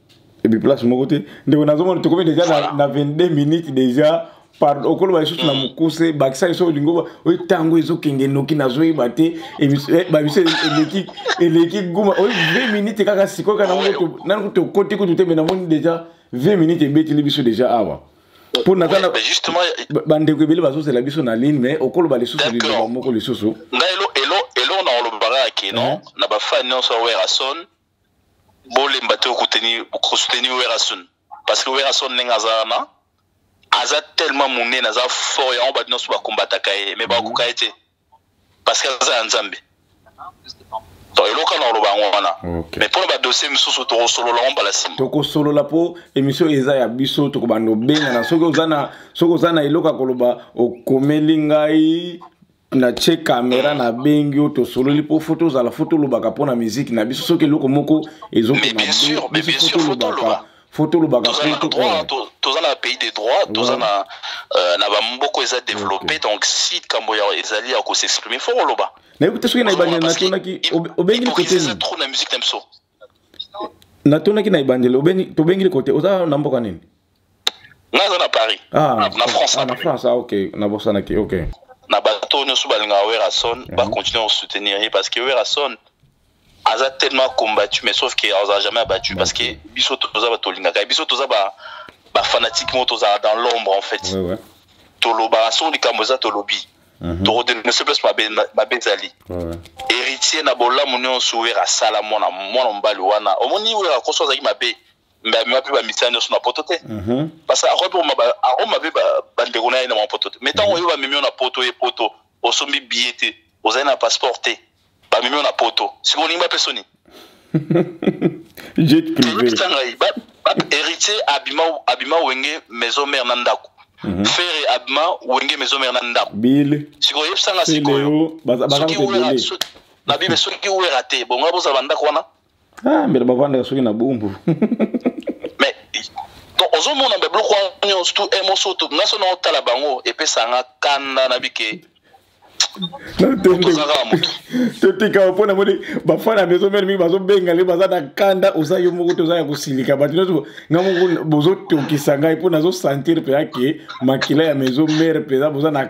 ebi place moko te ndeko nazomona tokomi deja na, na 22 minutes deja pardon okoloba lisusu na mokuse bakisa biso olingo oyo ntango ezokende noki nazoyeba te babiso eleki eleki guma oyo 20 minutes kaka sikoyo kaka nanu tokoti kutu te me namoni deja 20 minutes ebeteli biso deja awa mpo naza na bandeko ebele bazozela biso na ligne mais okoloba lisusu liloba moko lisusu ngai eloko nakolobaka kino na bafani nyonso ya werrason bolemba te kosoutenir werason parce que werason ndenge aza wana aza tellement monene aza fort yango bato nyonso bakombataka ye me bakoka ye te parce que aza ya nzambe donc eloko na koloba yango wana mais mpona badossier mosusu tokosolola yango mbala nsima tokosolola mpo émission eza ya biso tokobanda obengana soki oza na soki oza na eloko ya koloba okomeli ngai natie kamera nabengi yo tosololi mpo fo tozala fo tolobaka mpo na miziki na biso soki eloko moko ezokemaolobaka fo tolobaka toza na pays de droit toza na euh, na bamoko eza développé donc si likambo ezali ya kosexprime fo koloba nayebi te soki nayebangi natunaki obengi likoteni trop na musique na biso natunaki na ebandeli tobengili kote oza na mboka nini naza na paris ah, na, na france ah, na france ah, ok nabosanaki ok na bato oyo nyonso balingaka werrason mm -hmm. bacontinue kosoutenir ye parce que werrason aza tellement combattu mais sauf que aza jamais abattu parce que biso toza bato olingaka ye biso toza ba, ba fanatique moko tozala dans l'ombre en fait ouais, ouais. tolobaka soki likambo eza tolobi Mhm. tokodenonse place mabe ezali héritier na bolamu nyonso wera asala mwana mwana mobali wana omoni wera akoso azalaki mabe mbe amema mpe bamisala nyonso na poto te mhm. parce akoma mpe bandeko na ye na mwa poto te mai ntango mhm. oyo bamemi yo na poto ye poto osombi biye te ozali na passeport te bamemi yo na poto siko olingi bapesa nini jet privéopesa ngai héritier abima, abima wenge maison mère na ndako mm -hmm. fere abima wenge maison mère na ndako bile siko oyebisa nga sikoyo soki wera na bibe soki wera te bongo bozala bandako wana ah mbele bavandaka soki na bumbu mais ozomona mpe biloko wana nyonso tu emoso to naso na otala bango epesanga kanda na bike totika mpo namoni bafana ya maison mare mingi bazobenga le baza na kanda oza yo moko te oza ya kosilika bato nyonso nga moko bozotokisa ngai mpo nazosentire mpenza ke makila ya maison mare mpenza boza na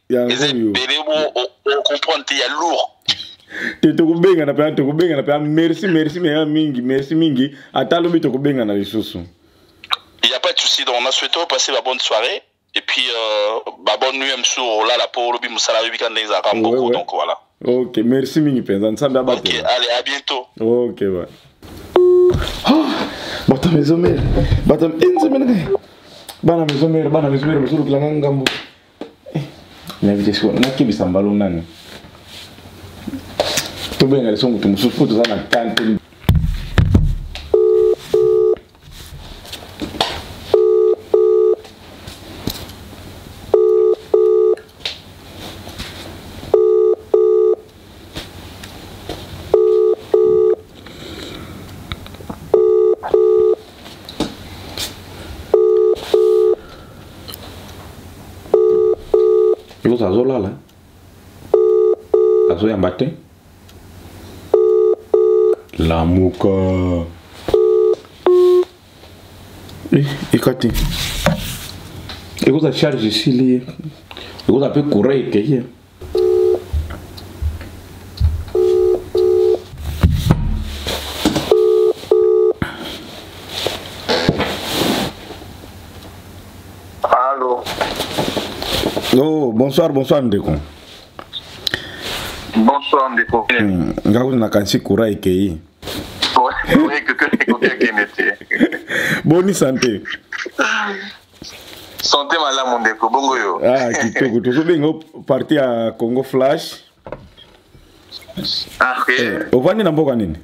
eza ebele ocomprendre te ya lourd te tokobengana mpenza tokobengana mpenza merci merci mpenza mingi merci mingi ata lobi tokobengana lisusu ya pas de souci donc na souhaite opasser ba bonne soirée et puis euh, ba bonne nuit ya mosusu olala mpo olobi mosala oyebi ka ndenge ezalaka mboko donc voilà ok merci mingi mpenza nsambe abatela ok allez à bientôt ok ba oh, bato ya maison mare bato ya maison mare bana maison mare bana maison mare bozolukela nga ngambo eh, nayebite sikoyo nakebisa mbalo nani tobenga liso moto mosusu mpo toza na tane te Los azolala azoyamba te lamuka eh, ekati ekozala charge esili ye ekozala mpe courant ekei Oh, bonsoir, bonsoir ndeko. Bonsoir ndeko. Hmm, nga kuna nakanisi kura ekeyi. Boni santé. Sante malamu ndeko bongo yo. Ah kitoko tozobenga parti ya Congo Flash. Ah, okay. Eh, ovandi na mboka nini?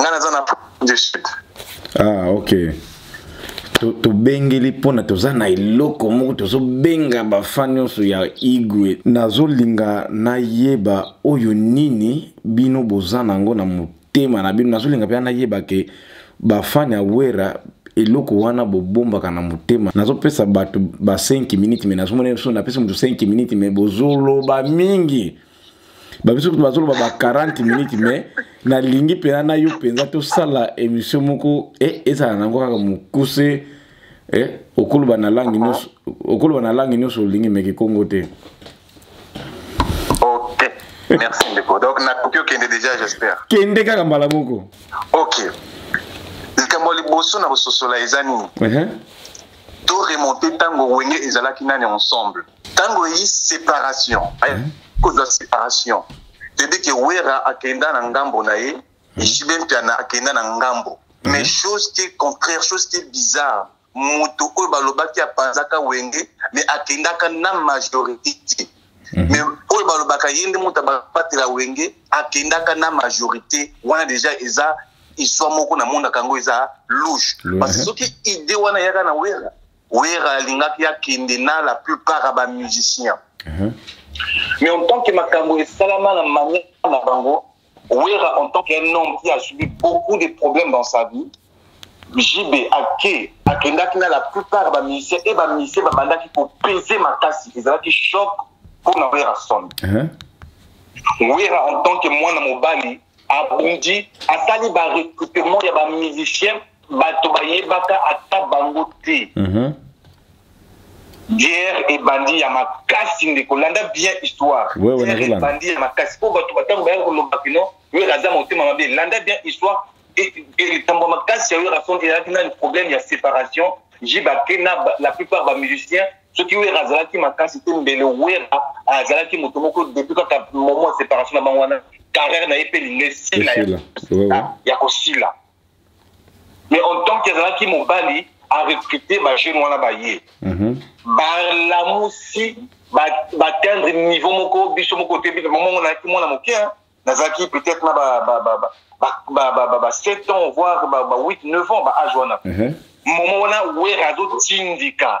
Nga naza na du sud. Ah okay. tobengeli to mpona toza na eloko moko tozobenga bafan nyonso ya igwe nazolinga nayeba oyo nini bino boza nango na motema na bino nazolinga mpenza nayeba ke bafani ya wera eloko wana bobombaka na motema nazopesa bato ba 5 minutes me nazomona biso napesi moto 5 minutes me bozoloba mingi babiso kutu bazoloba ba 40 minutes me nalingi mpenza na yo mpenza tosala émission moko e ezala nango kaka mokuse e okoloba na langi nyonso okoloba na langi nyonso olingi meke kongo te ok merci ndeko donc nakoki okende déjà j'espère kende kaka mbala moko ok likambo ya liboso na kososola eza nini uh -huh. to remonte ntango wenge ezalaki nani ensemble ntango eyi séparation uh -huh. kozwa séparation toyebi ke wera akenda na ngambo na ye ishibe mpiana akenda na ngambo mais chose qui est contraire chose qui est bizarre moto oyo balobaki apanzaka wenge me akendaka na majorité te mhm. me oyo balobaka ye nde moto abatela wenge akendaka na majorité wana deja eza histoire moko namonaka yango eza louche parce mhm. soki idée wana eyaka na wera wera alingaki akende na la plupart ya bamusicien mhm. mais en tant que makambo esalama na manière na bango Werra en tant qu'un homme qui a subi beaucoup de problèmes dans sa vie, JB ake akendaki na la plupart ba musiciens et ba musiciens babandaki kopese makasi ezalaki choc mpo na Werrason. Uh-huh. Werra en tant que mwana mobali abundi asali ba recrutement ya ba musiciens bato bayebaka ata bango te. Uh-huh. guerre ebandi ya makasi ndeko landa bien histoire guerre ebandi ya makasi mpo bato batango bayaka koloba kino wera aza motema mabe landa bien histoire likambo ya makasi ya werason ezalaki nani problème ya séparation jibake na la plupart bamusicien soki wera azalaki makasi te mbele wera azalaki moto moko depuis kaka moment ya séparation na bango wana carrière na ye mpe linga esila ya kosila mais en tant que azalaki mobali arecrute bajeune wana baye mhm. balamusi batendre niveau moko biso moko te mamongo nayaki mwana moke nazalaki peut-être na ba 7 ans voire ba 8 9 ans baage wana mhm. momo wana wera azotindika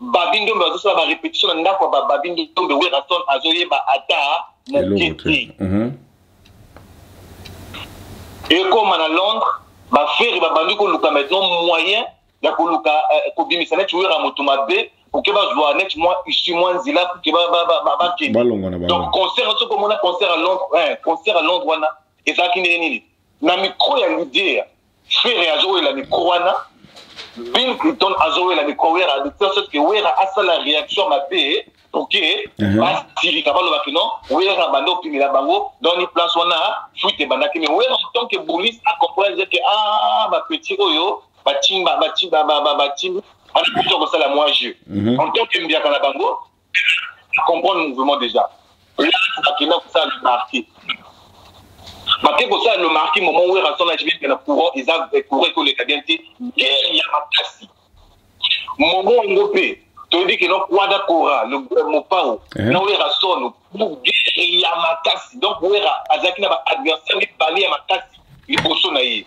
babi ndombe azosala ba repetition na ndako ya ba babi ndombe werrason azoyeba ata moke te mhm. ekoma na londres bafere babandi koluka maintenant moyen ya koluka euh, kobimisa neti wera moto mabe oke bazwa neti mwa issue mwa nzela poke bakende donc concert soki omona concert à londres eh, concert à londres wana ezalaki ndenge nini na mikro ya lidea fere azowela mikro wana bill clinton azowela mikro wera deterset ke wera asala réaction mabe pour ke mhm. basilika baloba kino wera banda opimela bango doni place wana fuite ebandaki me wera en tant que bouliste acomprendre ke a ah, bapetit oyo batimba batimba batimbi bana biso kosala mwa jeu mhm. en tant que mbiaka na bango comprendre mouvement déjà bakenda kosala le marqué bake kosala le marqué moment wera son ajibike na courant eza courant ekoleka bien te guerre ya makasi momo yango mpe toyebi ke donc wada kora euh, mopao eh. na wera sono guerre ya makasi donc wera azalaki na baadversaire mibale ya makasi liboso na ye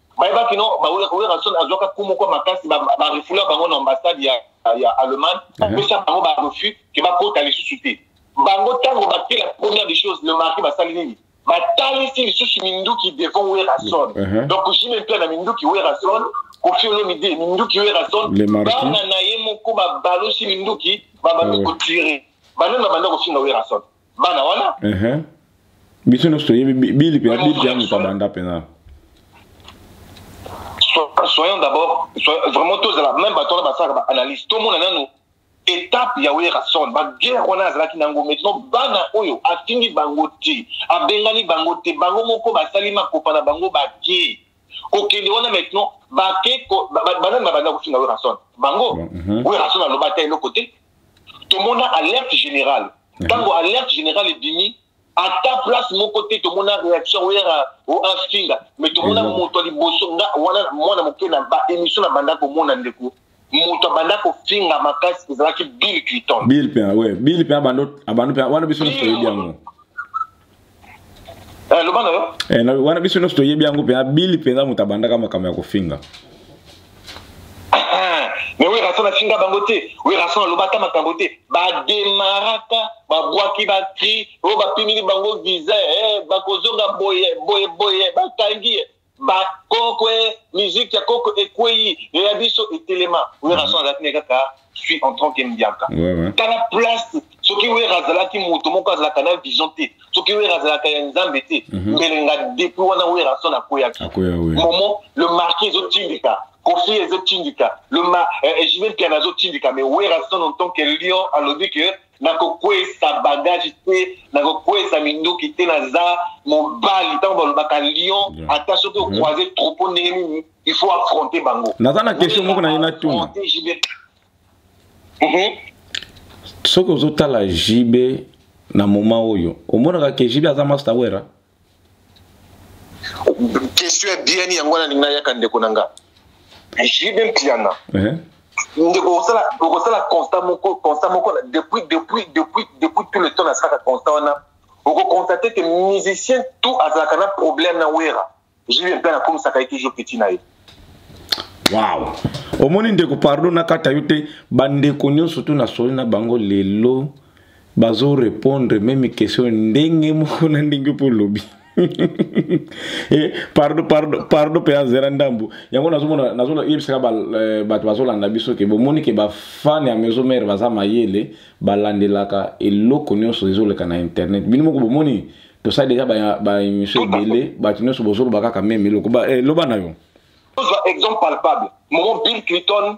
bayebaki no werrason azwaka ku moko makasi barefula bango na ambassade ya, ya allemagne apesa mhm. bango barefus ke bakota lisusu te bango ntango batela première des choses le marquis basali nini batalisi lisusu minduki devant werrason uh mhm. -huh. donc jime mpe na minduki werrason kofi olomide minduki werrason bana na ye moko babalosi minduki babandi mhm. kotire banani babanda kofinga werrason bana wana uh-huh. biso nyonso toyebi bili mpenza bili mpenza moto abanda mpenza soyons d'abord vraiment tozala même bato wana basalaka baanalyse tomona nanu étape ya werrason baguerre wana azalaki nango maintenant bana oyo atindi bango te abengani bango te bango moko basali makopa na bango bake kokende wana maintenant bake banani babanda kofinga werrason bango werrason mhm. aloba ata eloko te tomona alerte générale mhm. ntango alerte générale ebimi ata place moko te tomona réaction wera o afinga mais tomona moto ya liboso nga wana mwana moke na ba émission na banda komona ndeko moto abanda kofinga makasi ezalaki bill cliton bill mpe ah, we bill mpe abanda mpe wana biso nyonso toyebi yango Eh, loba na yo eh, wana biso nyonso toyebi yango mpenza bili mpenza moto abandaka makambo ya kofinga me werrason afinga bango te werrason aloba ata makambo te bademaraka babwaki bakri oyo bapimili bango visa eh, bakozonga boye boye boye bakangi ye ba kokwe musique ya koko ekweyi yo ya biso etelema wera son azalaki na kaka suis en tant que mbianka tala place soki wera azalaki moto moko azalaka na vision te soki wera azalaka ya nzambe te mhm. mbele nga depuis wana wera son akweyaki momo le marqué ezotindika kofi ezotindika le ma eh, eh, jimel piana azotindika mais wera son en tant que lion alobi que nakokweyisa bagage te nakokweyisa minduki te naza mobali ntango balobaka lion yeah. ata soki mhm. okroise troupeau ndenge nini il faut affronter bango naza na question moko naye natuna mhm. soki ozotala jb na moment oyo omonaka ke jb aza master wera question ya bien yango wana linga yaka ndeko na nga jibe mpiana eh? ndeko okosala okosala constat moko constat moko depuis depuis depuis depuis tout le temps nasalaka constat wana okokonstate ke musicien tout azalaka na problème na wera jibe mpiana akomisaka ye toujours petit na ye wow omoni ndeko pardon nakata yo te bandeko nyonso to nasoli na bango lelo bazo repondre meme question ndenge moko na ndenge mpo olobi eh, pardon pardon pardon mpe azela ndambu yango nazomona nazona yebisaka eh, bato bazolanda biso ke bomoni ke bafane ya maison mare baza mayele balandelaka eloko nyonso ezoleka na internet bino moko bomoni tosali deja baémission ba ebele bato nyonso bozoloba kaka meme eloko eh, loba na yo exemple palpable momo bill clinton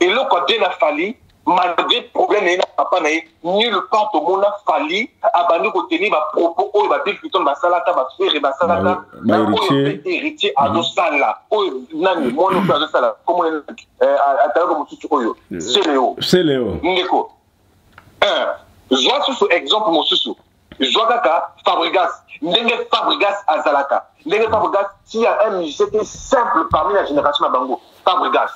eloko abie na fali malgré problème naye na papa na ye nulle part tomona fali abandi kotenir bapropos oyo babill piton basalaka bafere basalaka na oyo mpe héritier mhm. azosala oyo nani mwana mpe azosala komona eh, atalaka mosusu oyo celeo celeo ndeko zwa susu exemple mosusu zwa kaka fabrigas ndenge fabrigas azalaka ndenge fabrigas tia un musicien te simple parmi la génération na bango fabrigas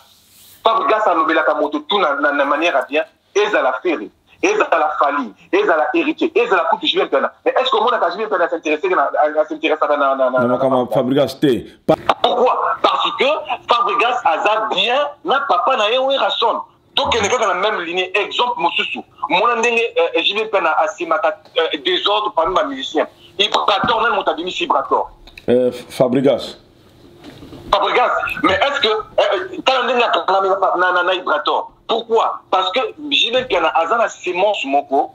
fabrigas alobelaka moto tu na, na, na manière ya bien ezala fere ezala fali ezala héritier ezala kutu julien mpena mais est ce que omonaka julien mpena s'intéressaka na makambo ya fabrigas te pourquoi parce que fabrigas aza bien na papa na ye werrason tokende kaka na meme ligne exemple mosusu mona ndenge eh, jb mpena asimaka eh, désordre parmi bamusicien ibrator nani moto abimisi ibrator eh, fabrigas fabrigas mais est ce que tala ndenge akangamela na ibrator pourquoi parce que jb mpena aza na semence moko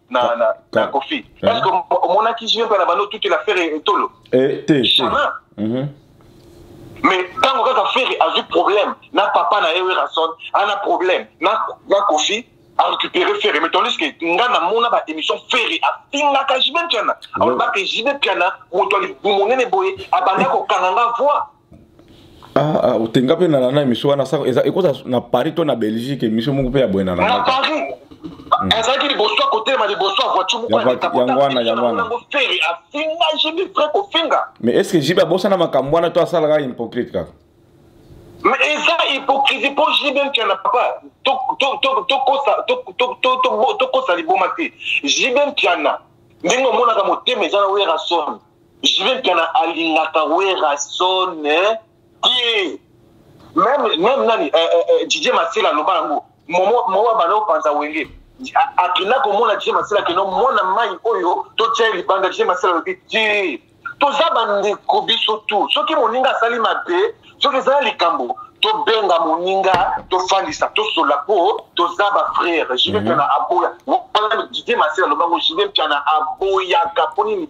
na na na kofi eh. est-ce que omonaki junior mpe na bando toute la ferre etolo eh, te jamais mhm. mais ntango kaka ferre azwi problème na papa na ye werrason ana problème na na kofi a récupéré ferre mais tandis que nga namona ba émission ferre afingaka jibe mpiana alobaka jibe mpiana moto alibu monene boye abanda kokanga nga voix Ah, ah, otenga mpe nana na emission wana ekoza na paris to na belgique emission moko mpe ya boye nana azalaki liboso ya kotelema liboso ya voiture mokoyango wana yango wana feri afinga jibi pre kofinga mais est ce que jibi abosana makambo wana to asalaka hypocrite kaka eza hypocrisie mpo jibe mpiana papa tokosa liboma te jibe mpiana ndenge omonaka motema eza na werrason Jules Piana alingaka Werrason te. Même même nani euh, euh, euh Didier Masela aloba yango. Momo momo bana opanza wenge. Akina komona Didier Masela kino mwana mai oyo to tya libanda Didier Masela alobi te. Toza bandeko biso tu. Soki moninga asali mabe, soki ezala likambo tobenga moninga tofandisa tosola mpo toza bafrere jive mpiana aboya wana didie masela alobango jive mpiana aboyaka mpo nini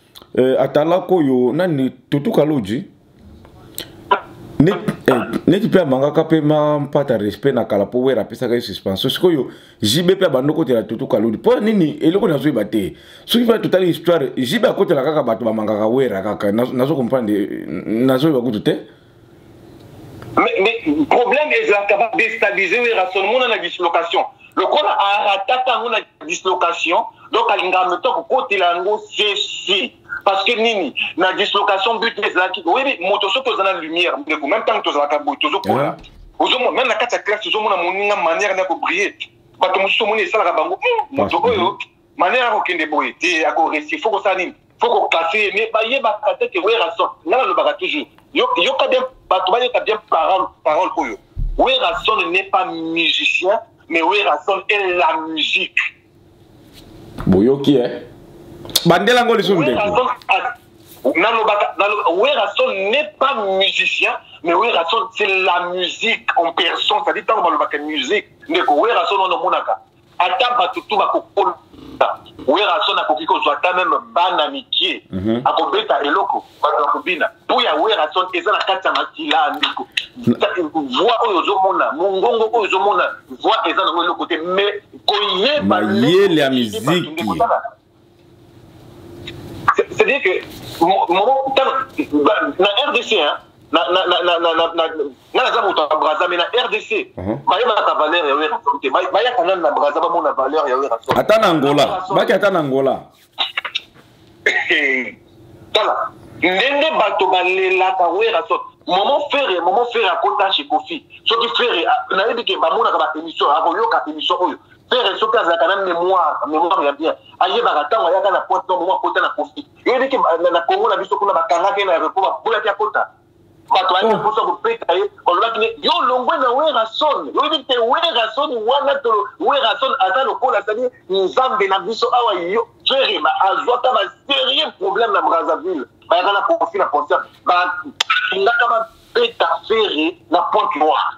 eh, atalaka oyo nani tutuka loji eh, neti mpe amangaka mpe mampata respect na kala mpo wera apesaka ye suspension sikoyo jb mpe abandi okotela tutuka lodi mpo nini eloko nazoyeba te soki mpe totali histoire jb akotela kaka bato bamangaka wera kaka nazo comprendre nazoyeba kutu te Mais, mais problème ezalaka ba déstabiliser Werrason mona na dislocation lokola arataka yango na dislocation donc alinga moto akokotela yango ceci parce que nini na dislocation but ezalaki oyebi moto soki oza na lumière ndeko même ntango tozalaka boye tozokola ozomona même na kati ya classe ozomona moninga manière na kobrille bato mosusu omoni esalaka bango moto oyo manière akokende boye te akoresi fo kosala nini faut ko casser ye mais bayebaka te ke werrason nga nalobaka toujours yoka bien bato bayoka bien parole parole oyo werrason n'est pas musicien mais werrason est la musique boyoki e bandela yango lisusu ndeko nalobaka werrason n'est pas musicien mais werrason c'est la musique en personne c'est-à-dire ntango balobaka musique ndeko werrason wana omonaka ata bato tu bakokola werrason akoki kozwa ata meme bana mikie mhm. akobeta eloko bato bakobina mpo ya werrason eza na kati ya makila ya ndeko voi oyo ozomona mongongo oyo ozomona voi eza nango eloko te mais koyeba mayele ya miziki C'est-à-dire que na RDC, hein, nga naza moto ya braza me na rdc mhm. bayebaka valeur ya werrason te bayaka nani na braza bamona valeur ya werrason ata na angola baki ata na angola tala ndenge bato balelaka werrason momo fere momo fere akota chez kofi soki fere nayebi ke bamonaka ba émission akoyoka émission oyo pere soki azalaka na mémoire mémoire ya bien ayebaka ntango ayaka na pointe no momo akota na kofi oyebiki na congo na biso kuna bakangaka ye na aéroport babolaki akota bato ayaki mposa kobeta ye balobaki ne yo olongwe na werason oyebi te werason wana to werason aza lokola azali nzambe na biso awa yo jere azwaka baserieux problème na brazzaville bayaka na kofi na concert bakingaka babeta fere na pointe noire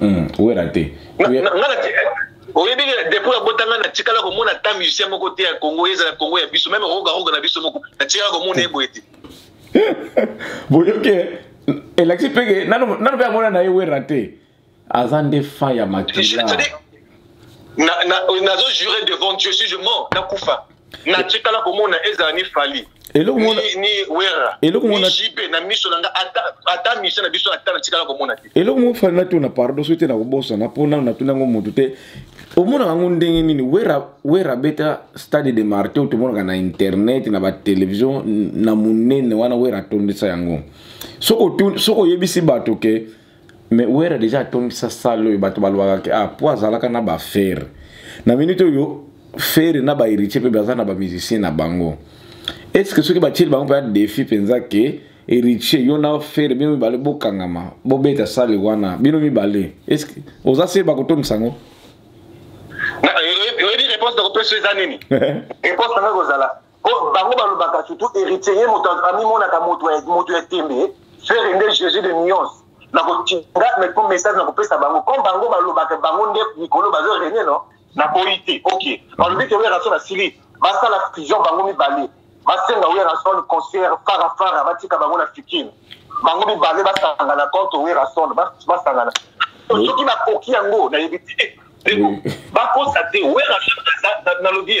hmm, wera te oyebi depuis abota ngai natikala komona ata musicien moko te ya congo ezala congo ya biso meme rogaroga na biso moko natikala komona ye boye te boyoki elakisi mpeke nano mpe amona na ye wera te aza nde fan ya makila nazo jure devant dieu si je mort nakufa na tikala komona ezala ni fali eloko mona ni wera eloko mona jipe na miso na nga ata ata miso na biso ata na tikala komona te eloko mona fali na tuna pardon soki te na kobosa na pona na tuna ngo mutu te omona yango ndenge nini wera wera beta stade de marteau tomonaka na internet na ba television na munene wana wera atondisa yango soki oyebisi bato ke mais wera deja atongisa sale oyo bato balobaka ke ah, po azalaka na bafere na minute oyo fere na baheritier mpe baza na bamusicien na bango est ce que soki batieli bango mpe ya defi mpenza ke héritier yo na fere bino mibale bokangama bobeta sale wana bino mibale est ce que oza se bakotongisa yango oyebi réponse nakopesa eza nini réponse nanga ekozala po bango balobaka surtout héritier ye moto amimonaka moto moto ya tembe fere nde jésus de nuance nakotinga mais po message nakopesa bango comme bango balobaka bango nde mikolo bazo rene no nakoyi te ok balobi ke werrason asili basala fusion bango mibale basenga werrason concert fara fara batika bango na fikine bango mibale basangana contre werrason basangana soki bakoki yango nayebi te bakosa te werrason nalobi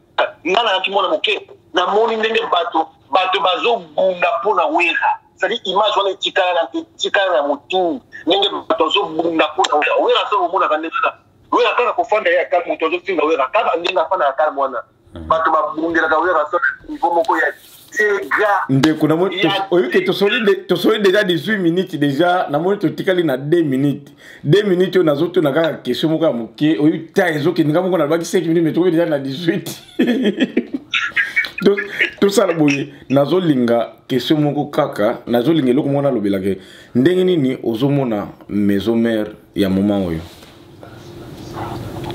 nga nayaki mwana moke namoni ndenge bato bato bazobunda mpo na wera sadi image wana etikala na etikala na motu ndenge bato azobunda mpo na wera wera so omonaka nde kaka wera kaka kofanda ye akal moto azofinga wera kaka ndenge afandaka kal mwana mhm. bato babundelaka wera so nivo moko ya ndeko namoni oyoki tosoli deja 18 minutes deja namoni totikali na 2 minutes 2 minutes oyo nazotuna kaka question moko ya moke oyo ta ezokende nga moko nalobaki 5 minutes me tokoki deja na 18 tosala boye nazolinga question moko kaka nazolinga eloko moko nalobelaka ndenge nini ozomona maison mare ya moment oyo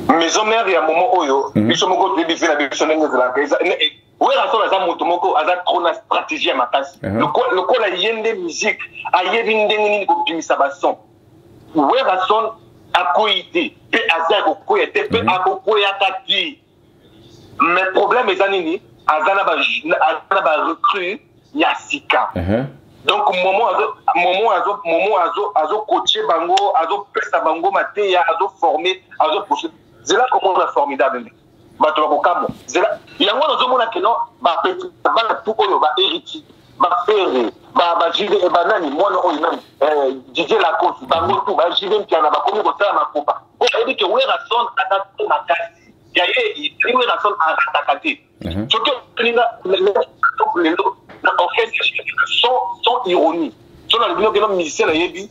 maison mare ya moment oyo mhm. biso moko toyebi mpe na biso ndenge ezalaka werrason aza moto moko aza trop na stratégie ya makasi uh -huh. lokola ye nde musique ayebi ndenge nini kobimisa bason werrason akwei te mpe aza ya kokweya te mpe uh -huh. akokweyaka te mais problème eza nini aza na barecrue ya sika uh -huh. donc momo azo momo azo momo azo azo coacher bango azo pesa bango mateya azo former azo pousser zela komona formidable bato bakokamwa zela yango nazomona kino bapeti bana tu oyo baheriti bafere bajide eh, banani mwana oyo nani eh, didie lakosi bango tu bajide mpiana bakomi kosala makopa po bayebi ke werason aza te makasi ya ye ezali werason arataka te mhm. soki olinga lelo na orchestre sans ironie so nalobi nokeno musicien nayebi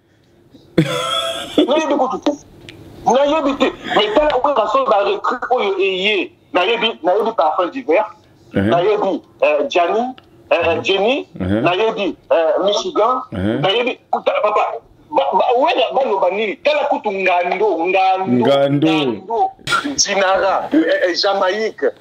nayebi kutu te nayebi te mais tala oyo basolo barecru oyo eye nayebi nayebi parfum d'hiver uh-huh. nayebi euh, jani euh, jenny uh-huh. nayebi euh, michigan uh-huh. nayebi papa wena baloba nini tala kutu ngando ngando ngando dinara eh, eh, jamaïque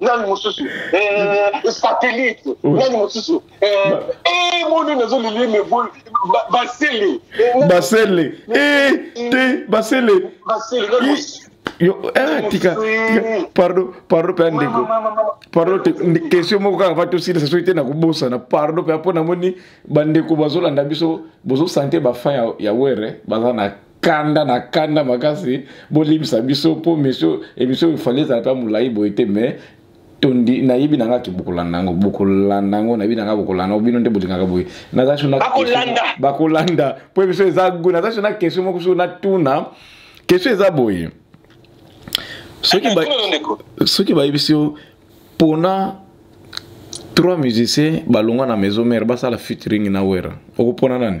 nani mosusu eh, satellite nani mosusu eh, eh, moni nazoleli mebol basele basele te basele tika pardon pardon mpe andeko pardon question moko kaka va tosilisa soki te na kobosana pardon mpe mpo namoni bandeko bazolanda biso bozosante bafin ya were baza na kanda na kanda makasi bolimbisa biso mpo mesio emission efali ezala mpe molai boye te mais tondi nayebi na ngai ke bokolanda yango bokolanda yango nayebi na ngai bokolanda yango bino nde bolingaka boye naza so bakolanda mpo emission eza go naza so na question moko so natuna question eza boye soki bayebisi yo pona trois musiciens balongwa na maison mare basala featuring na wera okopona nani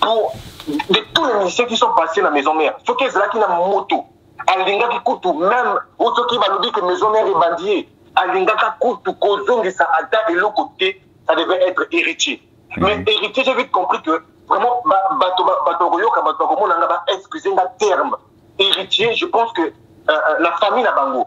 pour de tous les musiciens qui sont passés na maison mère soki ezalaki na moto alingaki kutu meme o soki balobi ke maison mère ebandi ye alingaka kutu kozongisa ata eloko te ça devait être héritier mm. mais héritier j'ai vite compris que vraiment bato bakoyoka bato bakomona nga ba excuse nga terme héritier je pense que euh, euh, na famille na bango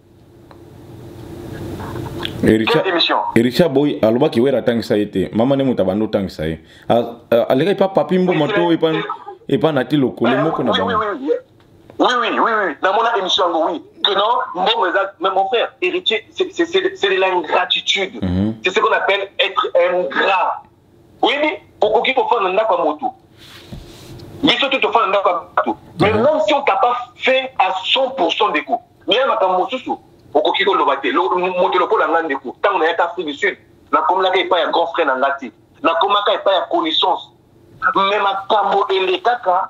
ericha boy alobaki wera atangisa ye te mama ne moto abandi otangisa ye alekaki pa papi mboma to epa na ti lokolo moko na bango Oui, oui, oui, oui. Dans mon émission, oui. Que non, bon, mais mon frère, héritier, c'est de l'ingratitude. Mm -hmm. C'est ce qu'on appelle être ingrat. oyebi okoki kofanda na ndako ya motu biso te tofanda na ndako ya bato mais mhm. même si on t'a pas fait à 100 ndeko mais ya makambo mosusu okoki koloba te moto lokola nga ndeko ntango nayaka afrique du sud nakomelaka epai ya grand frère na nga te nakomaka epai ya connaissance mais makambo elekaka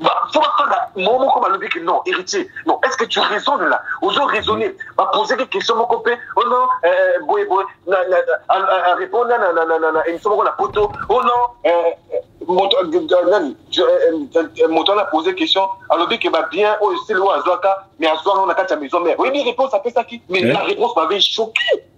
mpo bafanda mo moko balobi ke non héritier non est ce que tu raisonne là ozo raisonne bapozaki question moko mpe o oh non euh, boye boye arépondre na émission moko na poto o oh non euh, moto wana pose question alobi ke babien oyo esili oyo azwaka mais azwaka na kati ya maison mère oyebi réponse apesaki mais la réponse m'avait choqué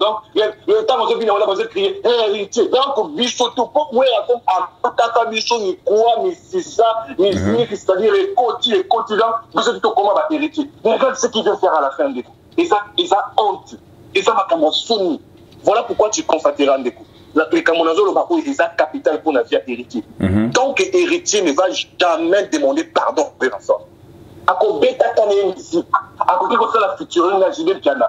donc le ntango ozobina wana bazo crie héritier donc biso tu po mwera comme akotaka biso mikuwa misisa miziki c'est-à-dire ekoti ekoti donc biso tu tokoma ba héritier mais regarde ce qui vient faire à la fin ndeko eza eza honte eza makambo ya soni voilà pourquoi tu constatera ndeko likambo nazoloba oyo eza capital mpo na vie ya héritier tant que héritier ne va jamais demander pardon mpe na sort akobetaka na ye miziki akoki kosala featuring na jide piana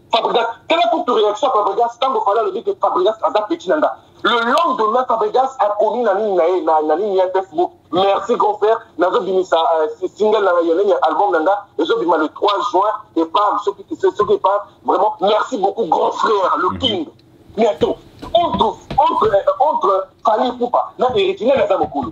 Fabregas, tala kutu reaction ya Fabregas ntango fala alobi ke Fabregas aza petit na nga. Le lendemain, Fabregas akomi na nini na ye na, na nini ya Facebook. Merci grand frère, nazobimisa uh, single na ya nini album na nga ezobima le 3 juin et par ceux qui ceux qui par vraiment merci beaucoup grand frère le mhm. king. Mais attends, entre entre entre Fally Poupa na Eric Nene aza mokolo.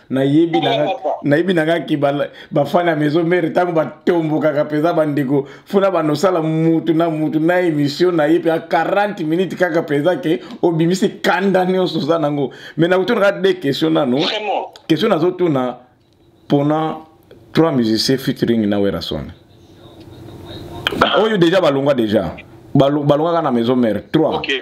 nayebi nayebi na kaki bafani ya maison mare ntango batombokaka mpenza bandeko fona bandosala mutu na mutu na émission na ye mpenza 40 minutes kaka mpenza ke obimisi kanda nyonso oza nango mai nakotunaka de question nano question nazotuna mpona trois musicien featuring na werason oyo deja balongwa deja balongaka na maison mare 3 okay.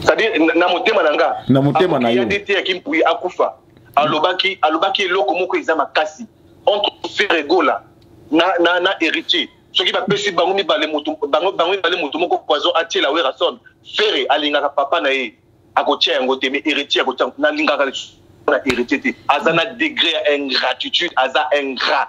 c'est-à-dire na motema na nga na motema na yo ndeti ya kimpuyi akufa alobaki alobaki eloko moko eza makasi entre ferre gola na na na héritier soki bapesi bango mibale moto bango bango mibale moto moko poison atiela werrason ferre alingaka papa na ye akotia yango te mais héritier akotia nalingaka na héritier te aza na degré ya ingratitude aza ingrat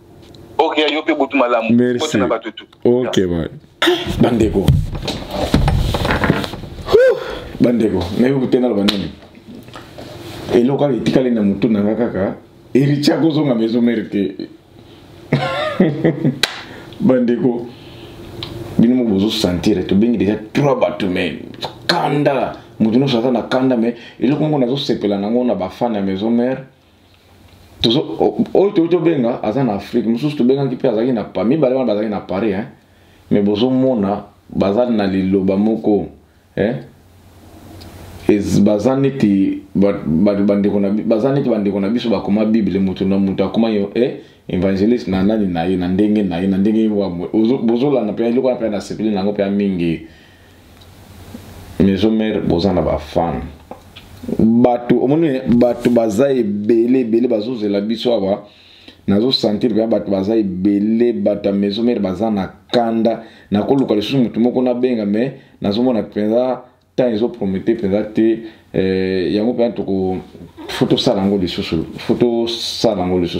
okia yo mpe butu malamu merci na bato tu ok ba bandeko bandeko nayebi kotenda loba nini eloko kaka etikali na motu na nga kaka eritia kozonga maison mare te bandeko bino moko bozosantire tobengi deja trois bato me kanda moto nyonso aza na kanda me eloko moko nazosepela nango na bafane ya maison mare oyo toki tobenga aza na afrique mosusu tobengaki mpe azalaki na pa mibale wana bazalaki na paris hein? mais bozomona baza na liloba moko hein? baza neti bandeko na biso bakoma bible moto na moto akoma yo eh? evangeliste na nani na ye na ndenge na ye na ndenge bozolanda mpe eloko wana mpe nasepeli na yango mpe mingi maison mère boza na ba fan bato omoni bato baza ebele ebele bazozela biso awa nazosentir mpenza bato baza ebele bato ya maison mère baza na kanda nakoluka lisusu motu moko nabenga me nazomona mpenza ntango ezopromete mpenza te eh, yango mpenza toko fo tosala yango lisusu fo tosala yango lisusu